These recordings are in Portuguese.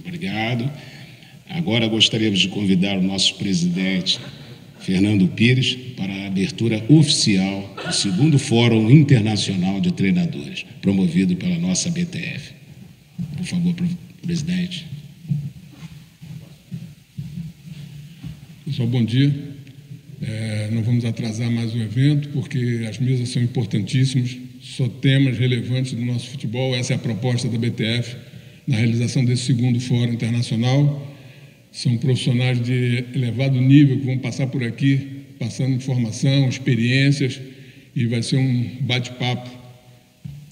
Obrigado. Agora gostaríamos de convidar o nosso presidente, Fernando Pires, para a abertura oficial do segundo Fórum Internacional de Treinadores, promovido pela nossa BTF. Por favor, presidente. Pessoal, bom dia. É, não vamos atrasar mais o evento, porque as mesas são importantíssimas, só temas relevantes do nosso futebol. Essa é a proposta da BTF na realização desse segundo Fórum Internacional. São profissionais de elevado nível que vão passar por aqui, passando informação, experiências, e vai ser um bate-papo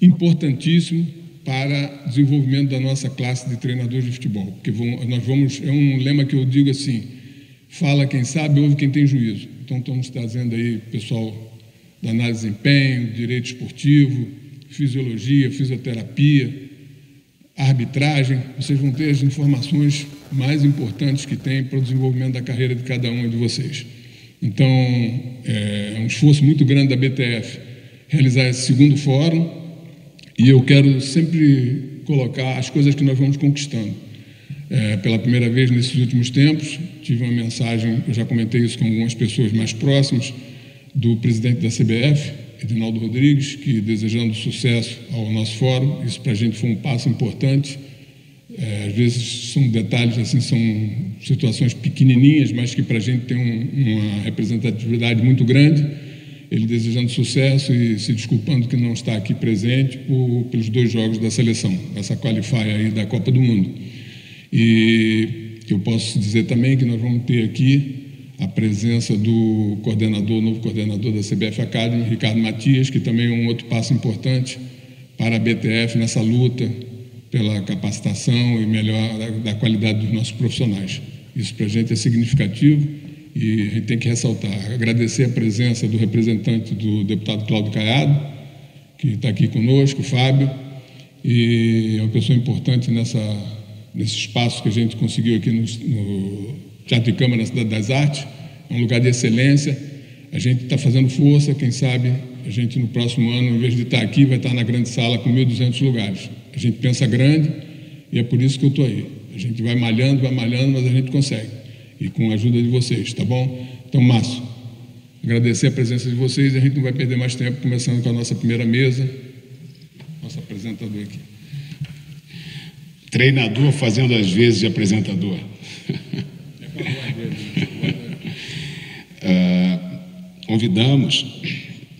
importantíssimo para desenvolvimento da nossa classe de treinadores de futebol. Porque nós vamos, é um lema que eu digo assim: fala quem sabe, ouve quem tem juízo. Então, estamos trazendo aí pessoal da análise de desempenho, direito esportivo, fisiologia, fisioterapia, arbitragem. Vocês vão ter as informações mais importantes que tem para o desenvolvimento da carreira de cada um de vocês. Então, é um esforço muito grande da BTF realizar esse segundo fórum e eu quero sempre colocar as coisas que nós vamos conquistando. É, pela primeira vez nesses últimos tempos, tive uma mensagem, eu já comentei isso com algumas pessoas mais próximas, do presidente da CBF, Edinaldo Rodrigues, que desejando sucesso ao nosso fórum, isso para a gente foi um passo importante. É, às vezes são detalhes, assim, são situações pequenininhas, mas que para a gente tem um, uma representatividade muito grande. Ele desejando sucesso e se desculpando que não está aqui presente por, pelos dois jogos da seleção, essa qualify aí da Copa do Mundo. E eu posso dizer também que nós vamos ter aqui a presença do coordenador, novo coordenador da CBF Academy, Ricardo Matias, que também é um outro passo importante para a BTF nessa luta pela capacitação e melhor da qualidade dos nossos profissionais. Isso para a gente é significativo e a gente tem que ressaltar. Agradecer a presença do representante do deputado Cláudio Caiado, que está aqui conosco, o Fábio, e é uma pessoa importante nessa nesse espaço que a gente conseguiu aqui no, no Teatro de Câmara na Cidade das Artes. É um lugar de excelência. A gente está fazendo força, quem sabe a gente no próximo ano, em vez de estar aqui, vai estar na grande sala com 1.200 lugares. A gente pensa grande e é por isso que eu estou aí. A gente vai malhando, vai malhando, mas a gente consegue. E com a ajuda de vocês, tá bom? Então, Márcio, agradecer a presença de vocês a gente não vai perder mais tempo, começando com a nossa primeira mesa. Nosso apresentador aqui. Treinador fazendo as vezes de apresentador. uh, convidamos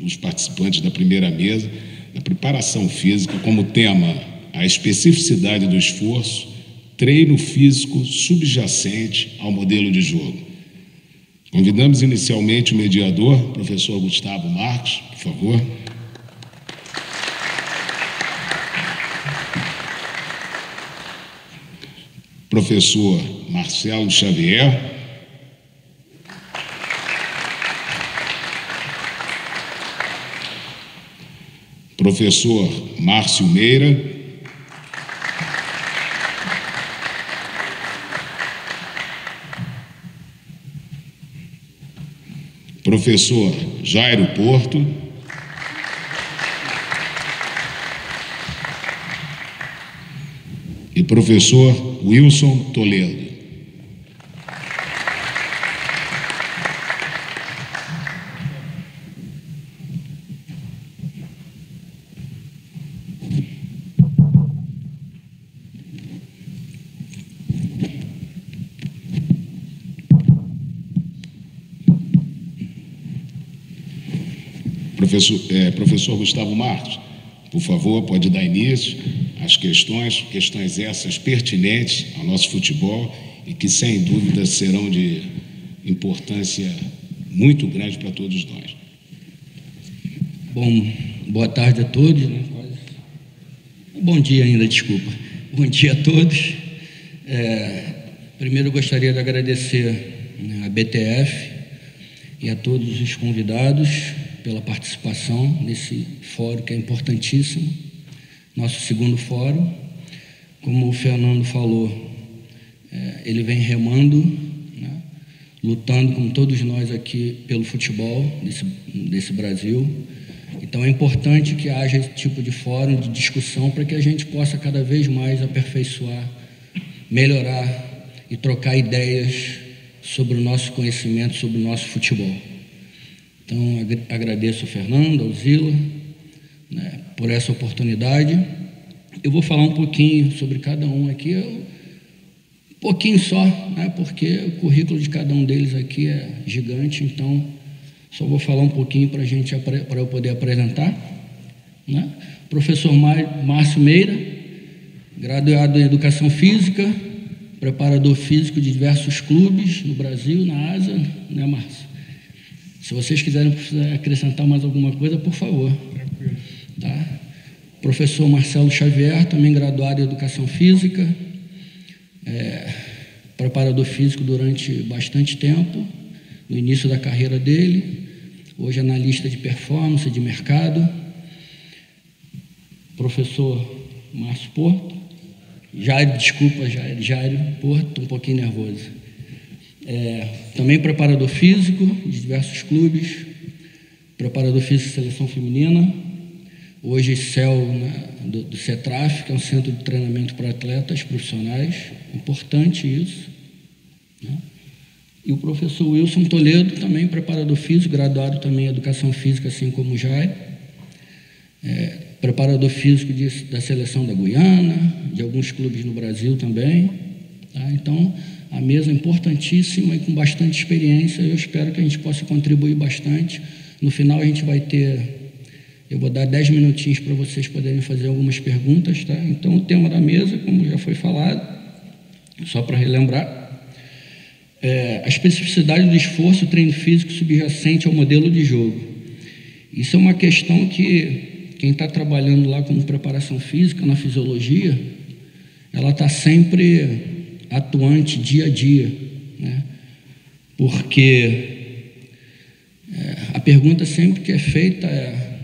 os participantes da primeira mesa da preparação física como tema a especificidade do esforço, treino físico subjacente ao modelo de jogo. Convidamos inicialmente o mediador, professor Gustavo Marcos, por favor. professor Marcelo Xavier. Professor Márcio Meira. Professor Jairo Porto. e professor Wilson Toledo. Professor, é, professor Gustavo Marcos, por favor, pode dar início às questões, questões essas pertinentes ao nosso futebol e que, sem dúvida, serão de importância muito grande para todos nós. Bom, boa tarde a todos. Né? Bom dia ainda, desculpa. Bom dia a todos. É, primeiro, gostaria de agradecer né, a BTF e a todos os convidados pela participação nesse fórum que é importantíssimo, nosso segundo fórum. Como o Fernando falou, é, ele vem remando, né, lutando com todos nós aqui pelo futebol desse, desse Brasil. Então é importante que haja esse tipo de fórum de discussão para que a gente possa cada vez mais aperfeiçoar melhorar e trocar ideias sobre o nosso conhecimento, sobre o nosso futebol. Então, agradeço ao Fernando, ao Zila, né, por essa oportunidade. Eu vou falar um pouquinho sobre cada um aqui, um pouquinho só, né, porque o currículo de cada um deles aqui é gigante, então só vou falar um pouquinho para gente para eu poder apresentar. Né? Professor Márcio Meira, graduado em Educação Física, preparador físico de diversos clubes no Brasil, na Ásia, né, Márcio? Se vocês quiserem acrescentar mais alguma coisa, por favor. Tranquilo. Tá? Professor Marcelo Xavier, também graduado em Educação Física, é, preparador físico durante bastante tempo, no início da carreira dele, hoje analista de performance, de mercado. Professor Márcio Porto, Jairo, desculpa, Jairo, Jairo Porto, estou um pouquinho nervoso. É, também preparador físico de diversos clubes, preparador físico de seleção feminina, hoje CEL né, do, do CETRAF, que é um centro de treinamento para atletas profissionais, importante isso. Né? E o professor Wilson Toledo, também preparador físico, graduado também em Educação Física, assim como o Jair. É, preparador físico de, da seleção da Guiana, de alguns clubes no Brasil também. Tá? Então, a mesa é importantíssima e com bastante experiência. Eu espero que a gente possa contribuir bastante. No final, a gente vai ter. Eu vou dar dez minutinhos para vocês poderem fazer algumas perguntas. Tá? Então, o tema da mesa, como já foi falado, só para relembrar, é a especificidade do esforço treino físico subjacente ao modelo de jogo. Isso é uma questão que quem está trabalhando lá com preparação física, na fisiologia, ela está sempre atuante dia a dia, né? porque é, a pergunta sempre que é feita é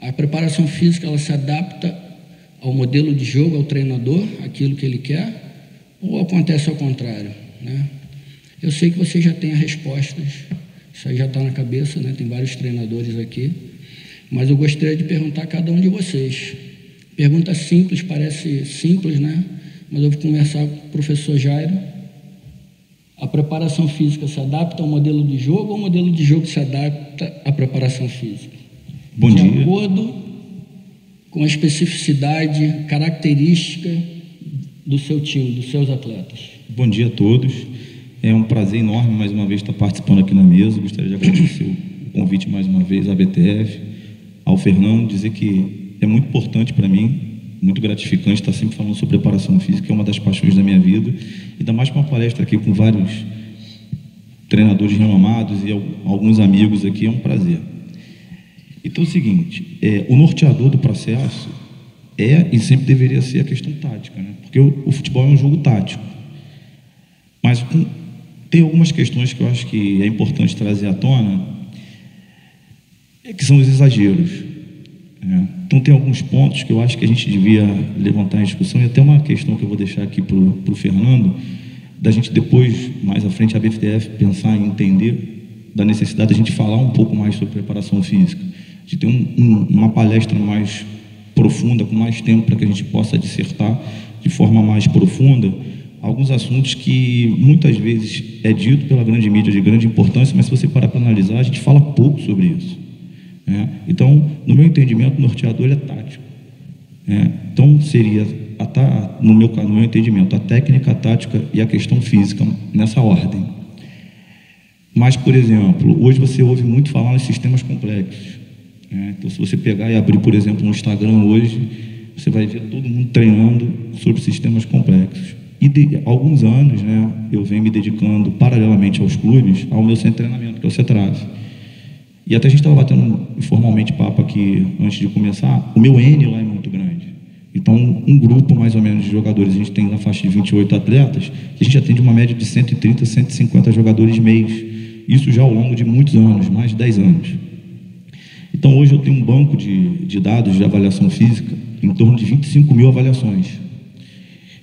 a preparação física ela se adapta ao modelo de jogo, ao treinador, aquilo que ele quer, ou acontece ao contrário, né? Eu sei que você já tem as respostas, isso aí já está na cabeça, né? Tem vários treinadores aqui. Mas eu gostaria de perguntar a cada um de vocês. Pergunta simples, parece simples, né? Mas eu vou conversar com o professor Jairo. A preparação física se adapta ao modelo de jogo ou o modelo de jogo se adapta à preparação física? Bom de dia. De acordo com a especificidade, característica do seu time, dos seus atletas. Bom dia a todos. É um prazer enorme mais uma vez estar participando aqui na mesa. Gostaria de agradecer o convite mais uma vez à BTF, ao Fernando, dizer que é muito importante para mim, muito gratificante estar sempre falando sobre preparação física, que é uma das paixões da minha vida. Ainda mais com uma palestra aqui com vários treinadores renomados e alguns amigos aqui, é um prazer. Então é o seguinte, é, o norteador do processo é e sempre deveria ser a questão tática, né? porque o, o futebol é um jogo tático. Mas com, tem algumas questões que eu acho que é importante trazer à tona, é que são os exageros. É. Então, tem alguns pontos que eu acho que a gente devia levantar em discussão, e até uma questão que eu vou deixar aqui para o Fernando, da gente depois, mais à frente, a BFDF pensar em entender da necessidade de a gente falar um pouco mais sobre preparação física, de ter um, um, uma palestra mais profunda, com mais tempo para que a gente possa dissertar de forma mais profunda alguns assuntos que muitas vezes é dito pela grande mídia de grande importância, mas se você parar para analisar, a gente fala pouco sobre isso. É, então, no meu entendimento, o norteador é tático. É, então, seria, a, no, meu, no meu entendimento, a técnica, a tática e a questão física, nessa ordem. Mas, por exemplo, hoje você ouve muito falar em sistemas complexos. É, então, se você pegar e abrir, por exemplo, no Instagram hoje, você vai ver todo mundo treinando sobre sistemas complexos. E de alguns anos, né, eu venho me dedicando paralelamente aos clubes ao meu treinamento, que é o CETRAS. E até a gente estava batendo informalmente papo aqui antes de começar, o meu N lá é muito grande. Então, um grupo mais ou menos de jogadores, a gente tem na faixa de 28 atletas, a gente atende uma média de 130, 150 jogadores mês. Isso já ao longo de muitos anos, mais de 10 anos. Então, hoje eu tenho um banco de, de dados de avaliação física, em torno de 25 mil avaliações.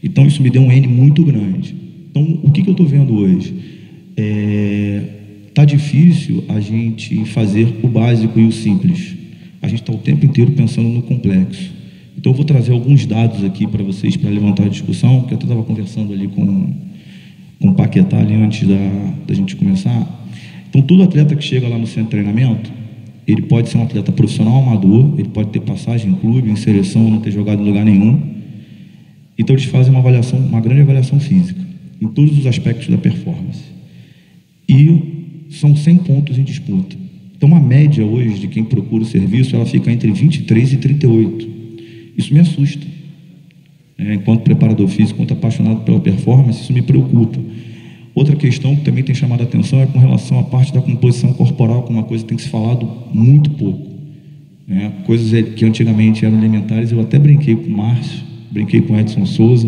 Então, isso me deu um N muito grande. Então, o que, que eu estou vendo hoje? É, Está difícil a gente fazer o básico e o simples. A gente está o tempo inteiro pensando no complexo. Então, eu vou trazer alguns dados aqui para vocês, para levantar a discussão, porque eu estava conversando ali com, com o Paquetá ali antes da, da gente começar. Então, todo atleta que chega lá no centro de treinamento, ele pode ser um atleta profissional amador, ele pode ter passagem em clube, em seleção, não ter jogado em lugar nenhum. Então, eles fazem uma avaliação, uma grande avaliação física, em todos os aspectos da performance. E são 100 pontos em disputa. Então, a média hoje de quem procura o serviço, ela fica entre 23 e 38. Isso me assusta. É, enquanto preparador físico, enquanto apaixonado pela performance, isso me preocupa. Outra questão que também tem chamado a atenção é com relação à parte da composição corporal, que é uma coisa que tem se falado muito pouco. Né? Coisas que antigamente eram elementares, eu até brinquei com o Márcio, brinquei com o Edson Souza,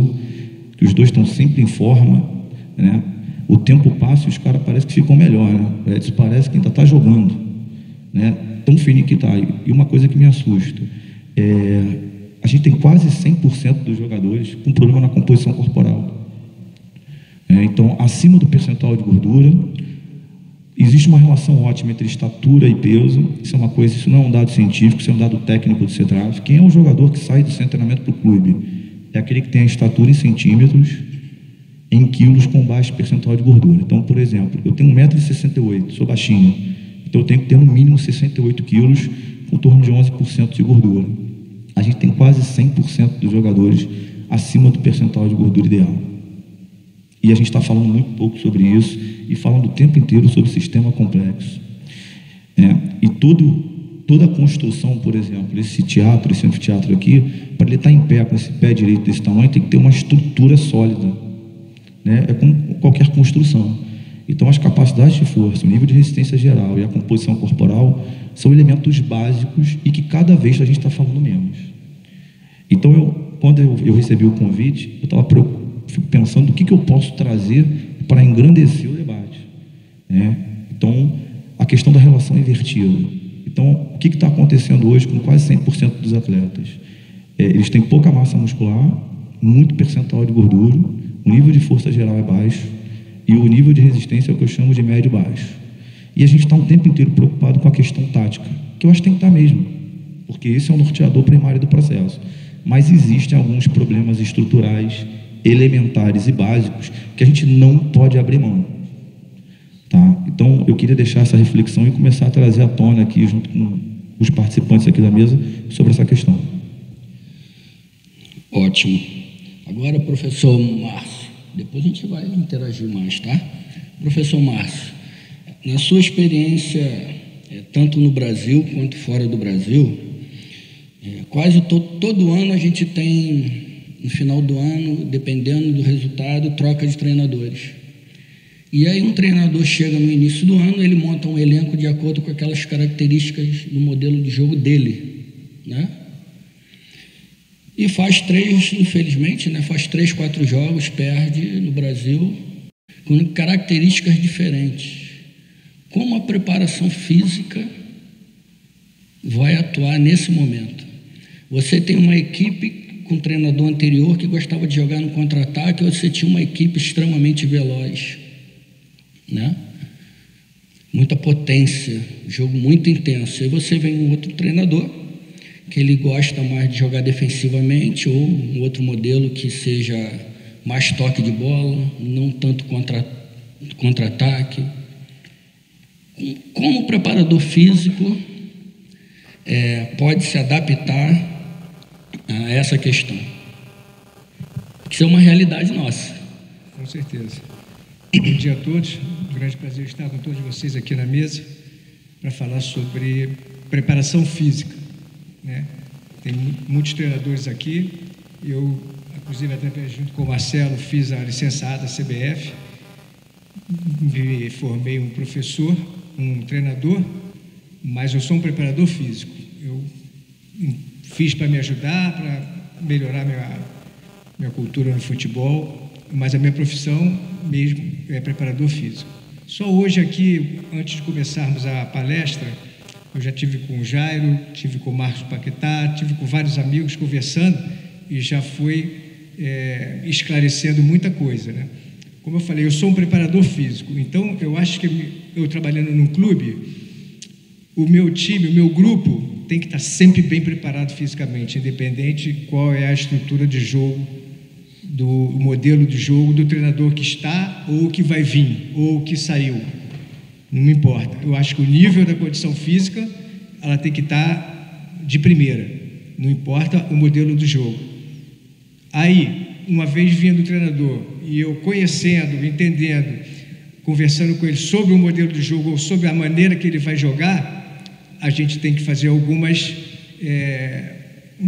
que os dois estão sempre em forma. Né? O tempo passa e os caras parecem que ficam melhor. Né? O Edson parece que ainda está jogando. Né? Tão fininho que está. E uma coisa que me assusta. É, a gente tem quase 100% dos jogadores com problema na composição corporal. É, então, acima do percentual de gordura, existe uma relação ótima entre estatura e peso. Isso é uma coisa, isso não é um dado científico, isso é um dado técnico do CETRAF. Quem é o jogador que sai do centro treinamento para o clube? É aquele que tem a estatura em centímetros, em quilos com baixo percentual de gordura. Então, por exemplo, eu tenho 1,68m, sou baixinho. Então, eu tenho que ter no mínimo 68 quilos, com torno de 11% de gordura. A gente tem quase 100% dos jogadores acima do percentual de gordura ideal. E a gente está falando muito pouco sobre isso e falando o tempo inteiro sobre sistema complexo. É, e toda a construção, por exemplo, esse teatro, esse anfiteatro aqui, para ele estar tá em pé com esse pé direito desse tamanho, tem que ter uma estrutura sólida. Né? É como qualquer construção. Então, as capacidades de força, o nível de resistência geral e a composição corporal são elementos básicos e que cada vez a gente está falando menos. Então, eu, quando eu, eu recebi o convite, eu estava pensando o que, que eu posso trazer para engrandecer o debate. Né? Então, a questão da relação invertida. Então, o que está acontecendo hoje com quase 100% dos atletas? É, eles têm pouca massa muscular, muito percentual de gordura, o nível de força geral é baixo e o nível de resistência é o que eu chamo de médio baixo. E a gente está um tempo inteiro preocupado com a questão tática, que eu acho que tem que estar tá mesmo, porque esse é o norteador primário do processo. Mas existem alguns problemas estruturais elementares e básicos que a gente não pode abrir mão. Tá? Então, eu queria deixar essa reflexão e começar a trazer à tona aqui, junto com os participantes aqui da mesa, sobre essa questão. Ótimo. Agora, professor Márcio, depois a gente vai interagir mais, tá? Professor Márcio, na sua experiência, é, tanto no Brasil quanto fora do Brasil, é, quase to todo ano a gente tem no final do ano, dependendo do resultado, troca de treinadores. E aí um treinador chega no início do ano, ele monta um elenco de acordo com aquelas características do modelo de jogo dele, né? E faz três, infelizmente, né? Faz três, quatro jogos, perde no Brasil, com características diferentes. Como a preparação física vai atuar nesse momento? Você tem uma equipe com um treinador anterior que gostava de jogar no contra-ataque, você tinha uma equipe extremamente veloz, né? Muita potência, jogo muito intenso. E você vem um outro treinador que ele gosta mais de jogar defensivamente ou um outro modelo que seja mais toque de bola, não tanto contra contra-ataque. Como preparador físico é, pode se adaptar a essa questão. Isso é uma realidade nossa. Com certeza. Bom dia a todos. Um grande prazer estar com todos vocês aqui na mesa para falar sobre preparação física. Né? Tem muitos treinadores aqui. Eu, inclusive, até junto com o Marcelo, fiz a licenciada CBF. Me formei um professor, um treinador, mas eu sou um preparador físico. Eu fiz para me ajudar, para melhorar minha, minha cultura no futebol, mas a minha profissão mesmo é preparador físico. Só hoje aqui, antes de começarmos a palestra, eu já tive com o Jairo, tive com o Marcos Paquetá, tive com vários amigos conversando e já foi é, esclarecendo muita coisa, né? Como eu falei, eu sou um preparador físico, então eu acho que eu trabalhando num clube, o meu time, o meu grupo tem que estar sempre bem preparado fisicamente, independente qual é a estrutura de jogo, do modelo de jogo do treinador que está ou que vai vir ou que saiu. Não me importa. Eu acho que o nível da condição física ela tem que estar de primeira. Não importa o modelo do jogo. Aí, uma vez vindo o treinador e eu conhecendo, entendendo, conversando com ele sobre o modelo de jogo ou sobre a maneira que ele vai jogar, a gente tem que fazer algumas, é,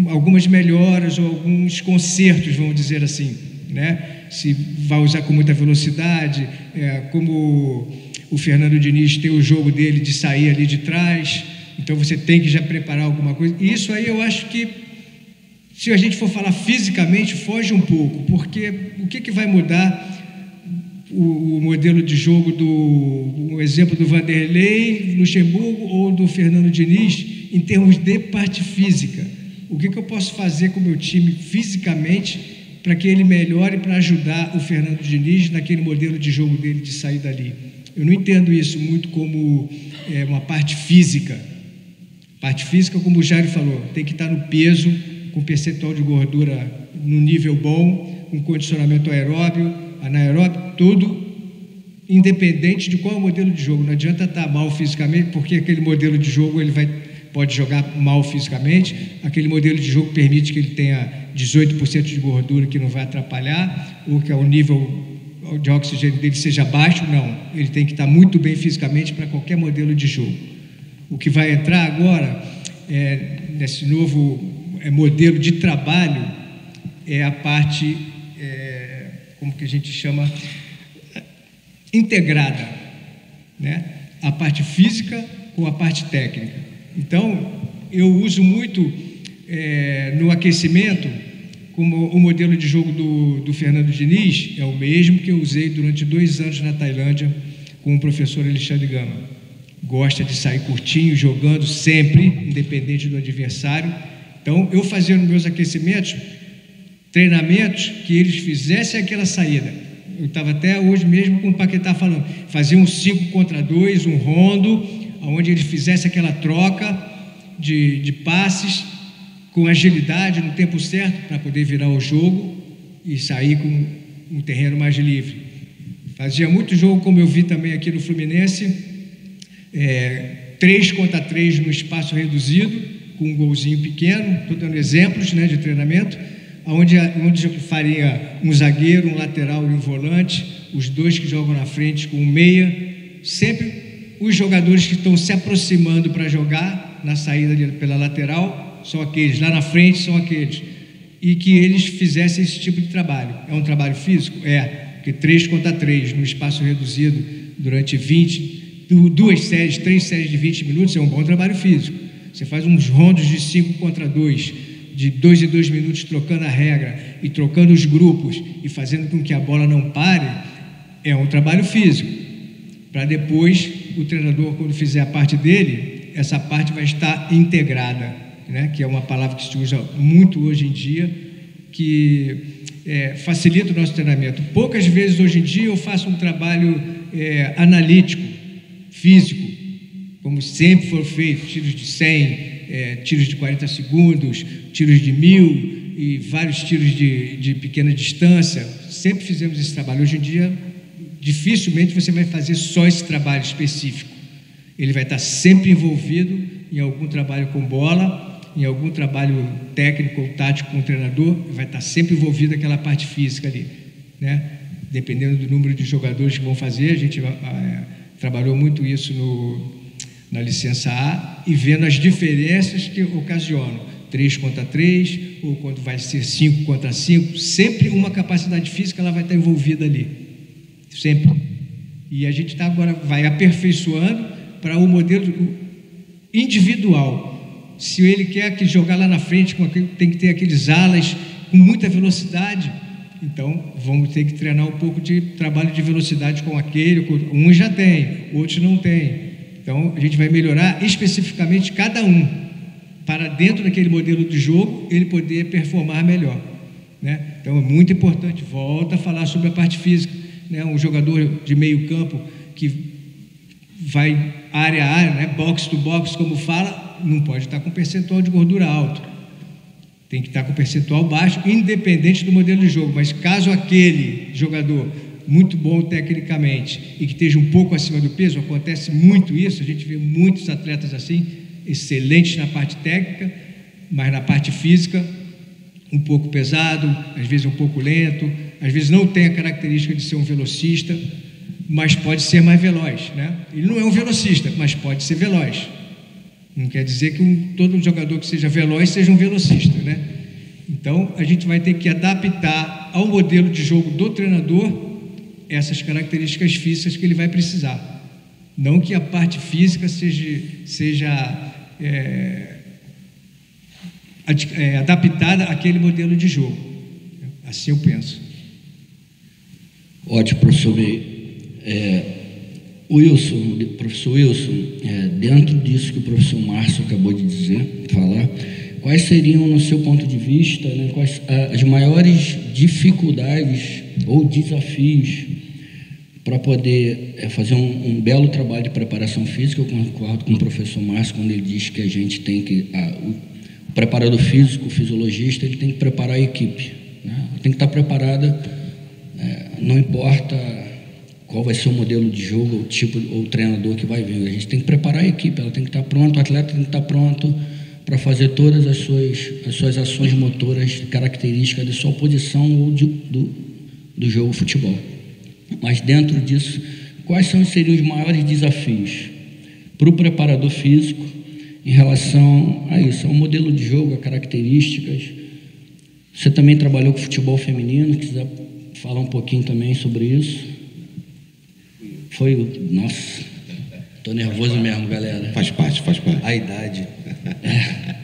algumas melhoras ou alguns consertos, vamos dizer assim. Né? Se vai usar com muita velocidade, é, como o Fernando Diniz tem o jogo dele de sair ali de trás, então você tem que já preparar alguma coisa. E isso aí eu acho que, se a gente for falar fisicamente, foge um pouco, porque o que, que vai mudar o, o, modelo de jogo do o exemplo do Vanderlei Luxemburgo ou do Fernando Diniz em termos de parte física. O que, que eu posso fazer com o meu time fisicamente para que ele melhore para ajudar o Fernando Diniz naquele modelo de jogo dele de sair dali? Eu não entendo isso muito como é, uma parte física. Parte física, como o Jair falou, tem que estar no peso, com percentual de gordura no nível bom, com condicionamento aeróbio, anaeróbio, tudo independente de qual é modelo de jogo. Não adianta estar mal fisicamente, porque aquele modelo de jogo ele vai, pode jogar mal fisicamente, aquele modelo de jogo permite que ele tenha 18% de gordura que não vai atrapalhar, ou que o nível de oxigênio dele seja baixo, não. Ele tem que estar muito bem fisicamente para qualquer modelo de jogo. O que vai entrar agora é, nesse novo é, modelo de trabalho é a parte, é, como que a gente chama, integrada, né? a parte física com a parte técnica. Então, eu uso muito é, no aquecimento, o modelo de jogo do, do Fernando Diniz é o mesmo que eu usei durante dois anos na Tailândia com o professor Alexandre Gama. Gosta de sair curtinho, jogando sempre, independente do adversário. Então, eu fazia nos meus aquecimentos treinamentos que eles fizessem aquela saída eu estava até hoje mesmo com o Paquetá falando, fazia um 5 contra 2, um rondo, onde ele fizesse aquela troca de, de passes com agilidade no tempo certo para poder virar o jogo e sair com um terreno mais livre. Fazia muito jogo, como eu vi também aqui no Fluminense, é, 3 contra 3 no espaço reduzido, com um golzinho pequeno, estou dando exemplos né, de treinamento onde, onde faria um zagueiro, um lateral e um volante, os dois que jogam na frente com um meia, sempre os jogadores que estão se aproximando para jogar na saída pela lateral são aqueles, lá na frente são aqueles, e que eles fizessem esse tipo de trabalho. É um trabalho físico? É, porque três contra três, num espaço reduzido, durante 20, duas séries, três séries de 20 minutos, é um bom trabalho físico. Você faz uns rondos de 5 contra 2, de dois em dois minutos trocando a regra e trocando os grupos e fazendo com que a bola não pare, é um trabalho físico. Para depois o treinador, quando fizer a parte dele, essa parte vai estar integrada, né? que é uma palavra que se usa muito hoje em dia, que é, facilita o nosso treinamento. Poucas vezes hoje em dia eu faço um trabalho é, analítico, físico, como sempre foi feito, tiros de 100, é, tiros de 40 segundos, tiros de mil e vários tiros de, de pequena distância. Sempre fizemos esse trabalho. Hoje em dia, dificilmente você vai fazer só esse trabalho específico. Ele vai estar sempre envolvido em algum trabalho com bola, em algum trabalho técnico ou tático com o treinador, vai estar sempre envolvido aquela parte física ali, né? Dependendo do número de jogadores que vão fazer, a gente é, trabalhou muito isso no, na licença A e vendo as diferenças que ocasionam. 3 contra 3, ou quando vai ser 5 contra 5, sempre uma capacidade física ela vai estar envolvida ali. Sempre. E a gente está agora, vai aperfeiçoando para o modelo individual. Se ele quer que jogar lá na frente, tem que ter aqueles alas com muita velocidade, então vamos ter que treinar um pouco de trabalho de velocidade com aquele. Um já tem, outros não tem. Então, a gente vai melhorar especificamente cada um, para dentro daquele modelo de jogo ele poder performar melhor. Né? Então, é muito importante, volta a falar sobre a parte física. Né? Um jogador de meio campo que vai área a área, né, box to box, como fala, não pode estar com percentual de gordura alto. Tem que estar com percentual baixo, independente do modelo de jogo. Mas caso aquele jogador muito bom tecnicamente e que esteja um pouco acima do peso, acontece muito isso, a gente vê muitos atletas assim, excelentes na parte técnica, mas na parte física um pouco pesado, às vezes um pouco lento, às vezes não tem a característica de ser um velocista, mas pode ser mais veloz. Né? Ele não é um velocista, mas pode ser veloz. Não quer dizer que um, todo jogador que seja veloz seja um velocista. Né? Então, a gente vai ter que adaptar ao modelo de jogo do treinador essas características físicas que ele vai precisar. Não que a parte física seja, seja é, é, adaptada àquele modelo de jogo. Assim eu penso. Ótimo, professor é, Wilson, professor Wilson, é, dentro disso que o professor Márcio acabou de dizer, falar, quais seriam, no seu ponto de vista, né, quais, as maiores dificuldades ou desafios para poder é, fazer um, um, belo trabalho de preparação física? Eu concordo com o professor Márcio quando ele diz que a gente tem que. O preparador físico, o fisiologista, ele tem que preparar a equipe. Né? Tem que estar preparada, é, não importa qual vai ser o modelo de jogo, o tipo ou o treinador que vai vir. A gente tem que preparar a equipe, ela tem que estar pronta, o atleta tem que estar pronto para fazer todas as suas, as suas ações motoras características de sua posição ou de, do, do jogo futebol. Mas dentro disso, quais são, seriam os maiores desafios para o preparador físico em relação a isso, ao modelo de jogo, a características? Você também trabalhou com futebol feminino, quiser falar um pouquinho também sobre isso? Foi o. Nossa, tô nervoso mesmo, galera. Faz parte, faz parte. A idade. É.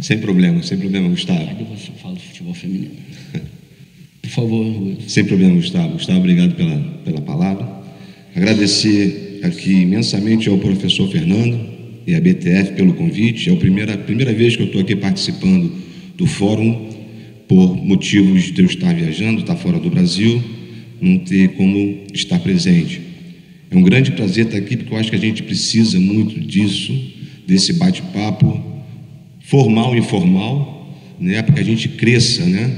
sem problema, sem problema, Gustavo. Aí você fala do futebol feminino. Por favor, Rui. Sem problema, Gustavo. Gustavo, obrigado pela, pela palavra. Agradecer aqui imensamente ao professor Fernando e à BTF pelo convite. É a primeira, primeira vez que eu estou aqui participando do fórum por motivos de eu estar viajando, estar fora do Brasil não ter como estar presente. É um grande prazer estar aqui, porque eu acho que a gente precisa muito disso, desse bate-papo formal e informal, né, para que a gente cresça, né?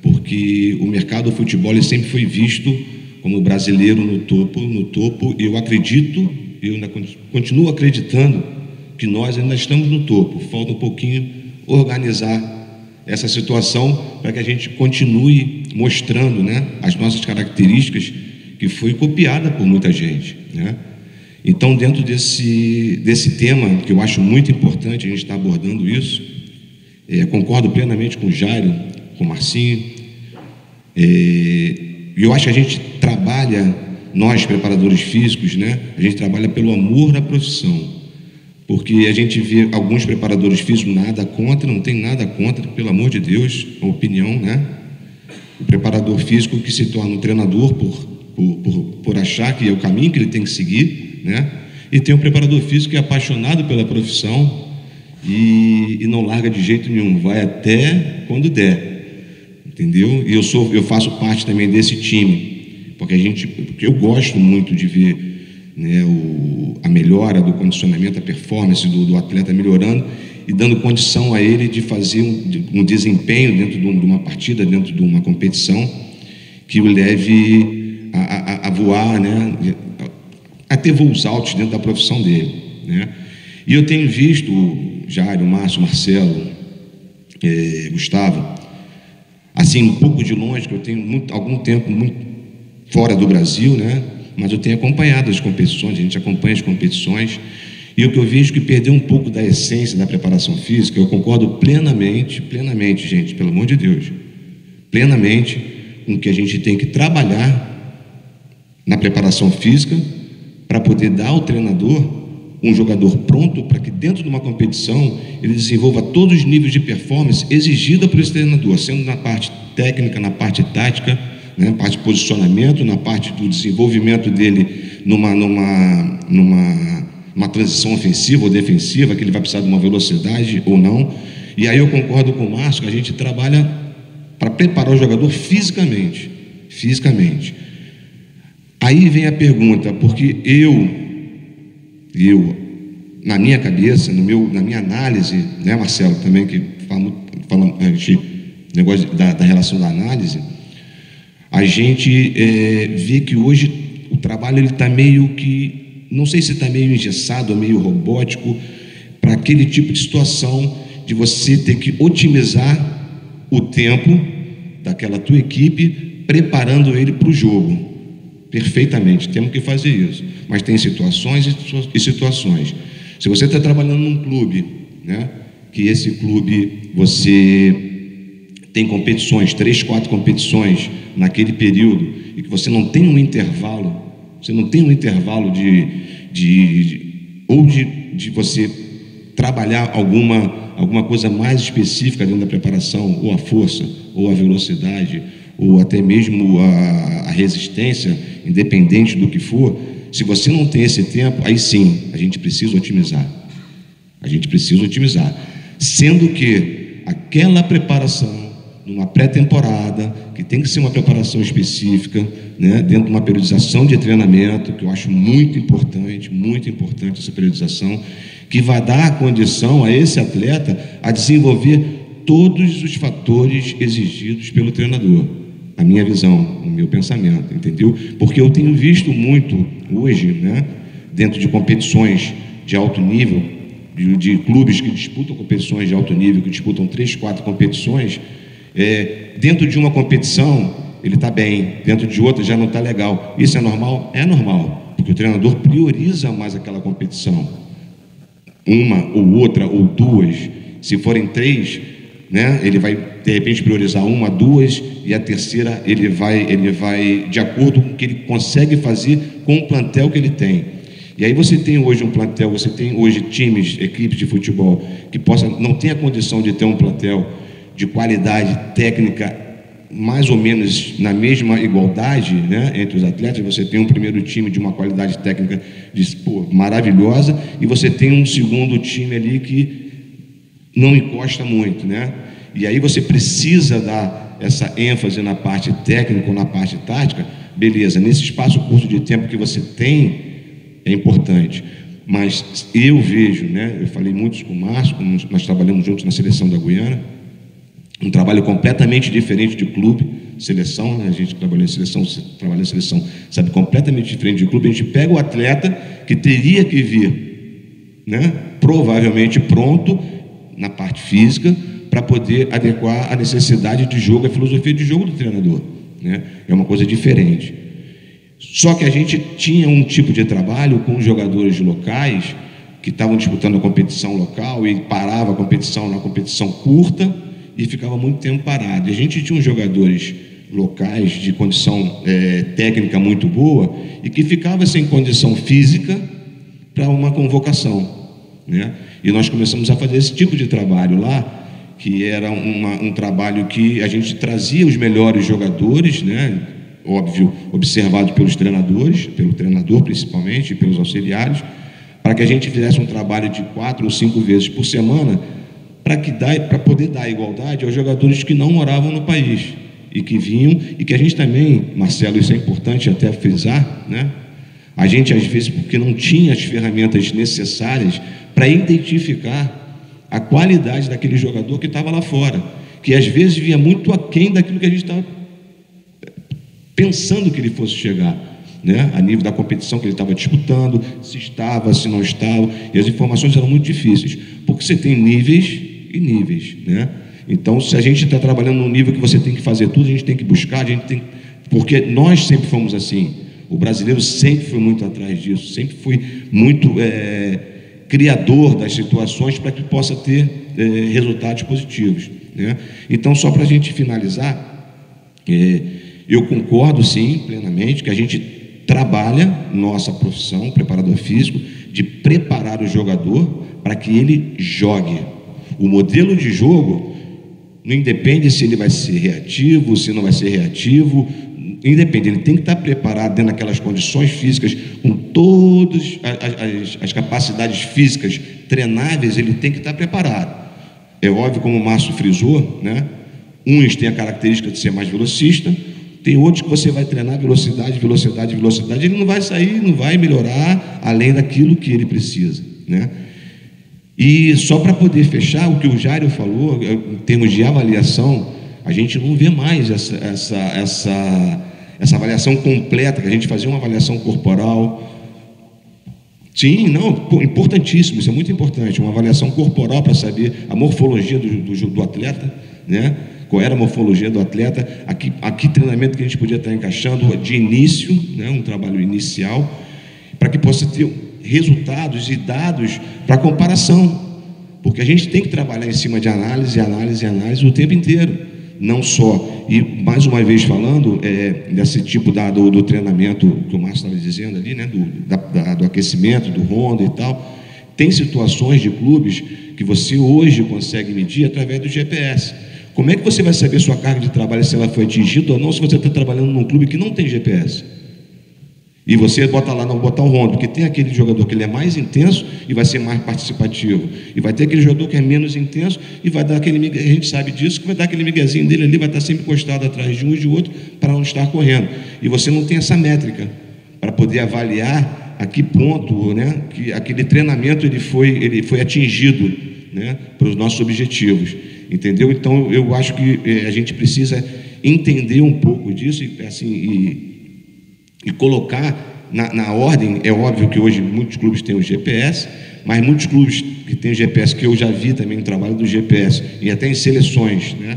Porque o mercado do futebol sempre foi visto como brasileiro no topo, no topo. Eu acredito, eu continuo acreditando que nós ainda estamos no topo. Falta um pouquinho organizar essa situação para que a gente continue mostrando né, as nossas características que foi copiada por muita gente. Né? Então, dentro desse, desse tema, que eu acho muito importante, a gente está abordando isso, é, concordo plenamente com o Jairo, com o Marcinho, é, e eu acho que a gente trabalha, nós preparadores físicos, né, a gente trabalha pelo amor da profissão porque a gente vê alguns preparadores físicos nada contra, não tem nada contra, pelo amor de Deus, a opinião, né? O preparador físico que se torna um treinador por, por, por, por achar que é o caminho que ele tem que seguir, né? E tem um preparador físico que é apaixonado pela profissão e, e não larga de jeito nenhum, vai até quando der, entendeu? E eu sou, eu faço parte também desse time, porque a gente, porque eu gosto muito de ver né, o, a melhora do condicionamento, a performance do, do, atleta melhorando e dando condição a ele de fazer um, um desempenho dentro de, uma partida, dentro de uma competição, que o leve a, a, a voar, né, a ter voos altos dentro da profissão dele. Né? E eu tenho visto, Jário, Márcio, Marcelo, eh, Gustavo, assim, um pouco de longe, que eu tenho muito, algum tempo muito fora do Brasil, né? mas eu tenho acompanhado as competições, a gente acompanha as competições, e o que eu vejo que perdeu um pouco da essência da preparação física, eu concordo plenamente, plenamente, gente, pelo amor de Deus, plenamente com que a gente tem que trabalhar na preparação física para poder dar ao treinador um jogador pronto para que dentro de uma competição ele desenvolva todos os níveis de performance exigida por esse treinador, sendo na parte técnica, na parte tática, né, na parte de posicionamento, na parte do desenvolvimento dele numa, numa, numa uma transição ofensiva ou defensiva, que ele vai precisar de uma velocidade ou não. E aí eu concordo com o Márcio que a gente trabalha para preparar o jogador fisicamente. Fisicamente. Aí vem a pergunta, porque eu, eu, na minha cabeça, no meu, na minha análise, né, Marcelo, também, que fala, fala a gente, negócio da, da relação da análise, a gente é, vê que hoje o trabalho ele está meio que, não sei se está meio engessado, meio robótico, para aquele tipo de situação de você ter que otimizar o tempo daquela tua equipe, preparando ele para o jogo. Perfeitamente, temos que fazer isso. Mas tem situações e situações. Se você está trabalhando num clube, né, que esse clube você tem competições, três, quatro competições naquele período, e que você não tem um intervalo, você não tem um intervalo de, de, de ou de, de você trabalhar alguma, alguma coisa mais específica dentro da preparação, ou a força, ou a velocidade, ou até mesmo a, a resistência, independente do que for, se você não tem esse tempo, aí sim, a gente precisa otimizar. A gente precisa otimizar. Sendo que aquela preparação, numa pré-temporada, que tem que ser uma preparação específica, né, dentro de uma periodização de treinamento, que eu acho muito importante, muito importante essa periodização, que vai dar a condição a esse atleta a desenvolver todos os fatores exigidos pelo treinador. A minha visão, o meu pensamento, entendeu? Porque eu tenho visto muito hoje, né, dentro de competições de alto nível, de, de clubes que disputam competições de alto nível, que disputam três, quatro competições, é, dentro de uma competição ele está bem, dentro de outra já não está legal. Isso é normal? É normal, porque o treinador prioriza mais aquela competição uma ou outra ou duas, se forem três, né, ele vai de repente priorizar uma, duas e a terceira ele vai ele vai de acordo com o que ele consegue fazer com o plantel que ele tem. E aí você tem hoje um plantel, você tem hoje times, equipes de futebol que possa não tem a condição de ter um plantel de qualidade técnica mais ou menos na mesma igualdade né, entre os atletas. Você tem um primeiro time de uma qualidade técnica de, pô, maravilhosa e você tem um segundo time ali que não encosta muito. Né? E aí você precisa dar essa ênfase na parte técnica ou na parte tática. Beleza, nesse espaço curto de tempo que você tem, é importante. Mas eu vejo, né, eu falei muito com o Márcio, nós trabalhamos juntos na seleção da Guiana, um trabalho completamente diferente de clube, seleção, né? a gente trabalha em seleção, trabalha em seleção, sabe, completamente diferente de clube, a gente pega o atleta que teria que vir, né, provavelmente pronto na parte física, para poder adequar a necessidade de jogo, a filosofia de jogo do treinador, né? É uma coisa diferente. Só que a gente tinha um tipo de trabalho com jogadores locais que estavam disputando a competição local e parava a competição na competição curta e ficava muito tempo parado. E a gente tinha uns jogadores locais de condição é, técnica muito boa e que ficava sem condição física para uma convocação, né? E nós começamos a fazer esse tipo de trabalho lá, que era uma, um trabalho que a gente trazia os melhores jogadores, né? Óbvio, observado pelos treinadores, pelo treinador principalmente, e pelos auxiliares, para que a gente fizesse um trabalho de quatro ou cinco vezes por semana para que para poder dar igualdade aos jogadores que não moravam no país e que vinham e que a gente também, Marcelo, isso é importante até frisar, né? A gente às vezes porque não tinha as ferramentas necessárias para identificar a qualidade daquele jogador que estava lá fora, que às vezes vinha muito aquém daquilo que a gente estava pensando que ele fosse chegar. Né, a nível da competição que ele estava disputando, se estava, se não estava, e as informações eram muito difíceis, porque você tem níveis e níveis, né? Então, se a gente está trabalhando num nível que você tem que fazer tudo, a gente tem que buscar, a gente tem, porque nós sempre fomos assim. O brasileiro sempre foi muito atrás disso, sempre foi muito é, criador das situações para que possa ter é, resultados positivos. Né? Então, só para a gente finalizar, é, eu concordo sim, plenamente, que a gente trabalha nossa profissão, preparador físico, de preparar o jogador para que ele jogue, o modelo de jogo não independe se ele vai ser reativo, se não vai ser reativo, independe, ele tem que estar preparado dentro daquelas condições físicas, com todas as, as, capacidades físicas treináveis, ele tem que estar preparado. É óbvio, como o Márcio frisou, né? uns têm a característica de ser mais velocista, Tem outros que você vai treinar velocidade, velocidade, velocidade, ele não vai sair, não vai melhorar além daquilo que ele precisa, né? E só para poder fechar o que o Jário falou, em termos de avaliação, a gente não vê mais essa, essa, essa, essa avaliação completa, que a gente fazia uma avaliação corporal. Sim, não, importantíssimo, isso é muito importante, uma avaliação corporal para saber a morfologia do, do, do atleta, né? qual era a morfologia do atleta, aqui, aqui treinamento que a gente podia estar encaixando de início, né? um trabalho inicial, para que possa ter resultados e dados para comparação, porque a gente tem que trabalhar em cima de análise, análise, análise o tempo inteiro, não só. E mais uma vez falando é, desse tipo da, do, do, treinamento que o Márcio estava dizendo ali, né, do, da, da, do aquecimento, do ronda e tal, tem situações de clubes que você hoje consegue medir através do GPS. Como é que você vai saber sua carga de trabalho se ela foi atingida ou não se você está trabalhando num clube que não tem GPS? E você bota lá, não botar o rondo, porque tem aquele jogador que ele é mais intenso e vai ser mais participativo. E vai ter aquele jogador que é menos intenso e vai dar aquele, a gente sabe disso, que vai dar aquele miguezinho dele ali, vai estar sempre encostado atrás de um e de outro para não estar correndo. E você não tem essa métrica para poder avaliar a que ponto, né, que aquele treinamento ele foi, ele foi atingido, né, para os nossos objetivos. Entendeu? Então eu acho que eh, a gente precisa entender um pouco disso e assim e, e colocar na, na, ordem, é óbvio que hoje muitos clubes têm o GPS, mas muitos clubes que têm GPS, que eu já vi também no trabalho do GPS, e até em seleções, né?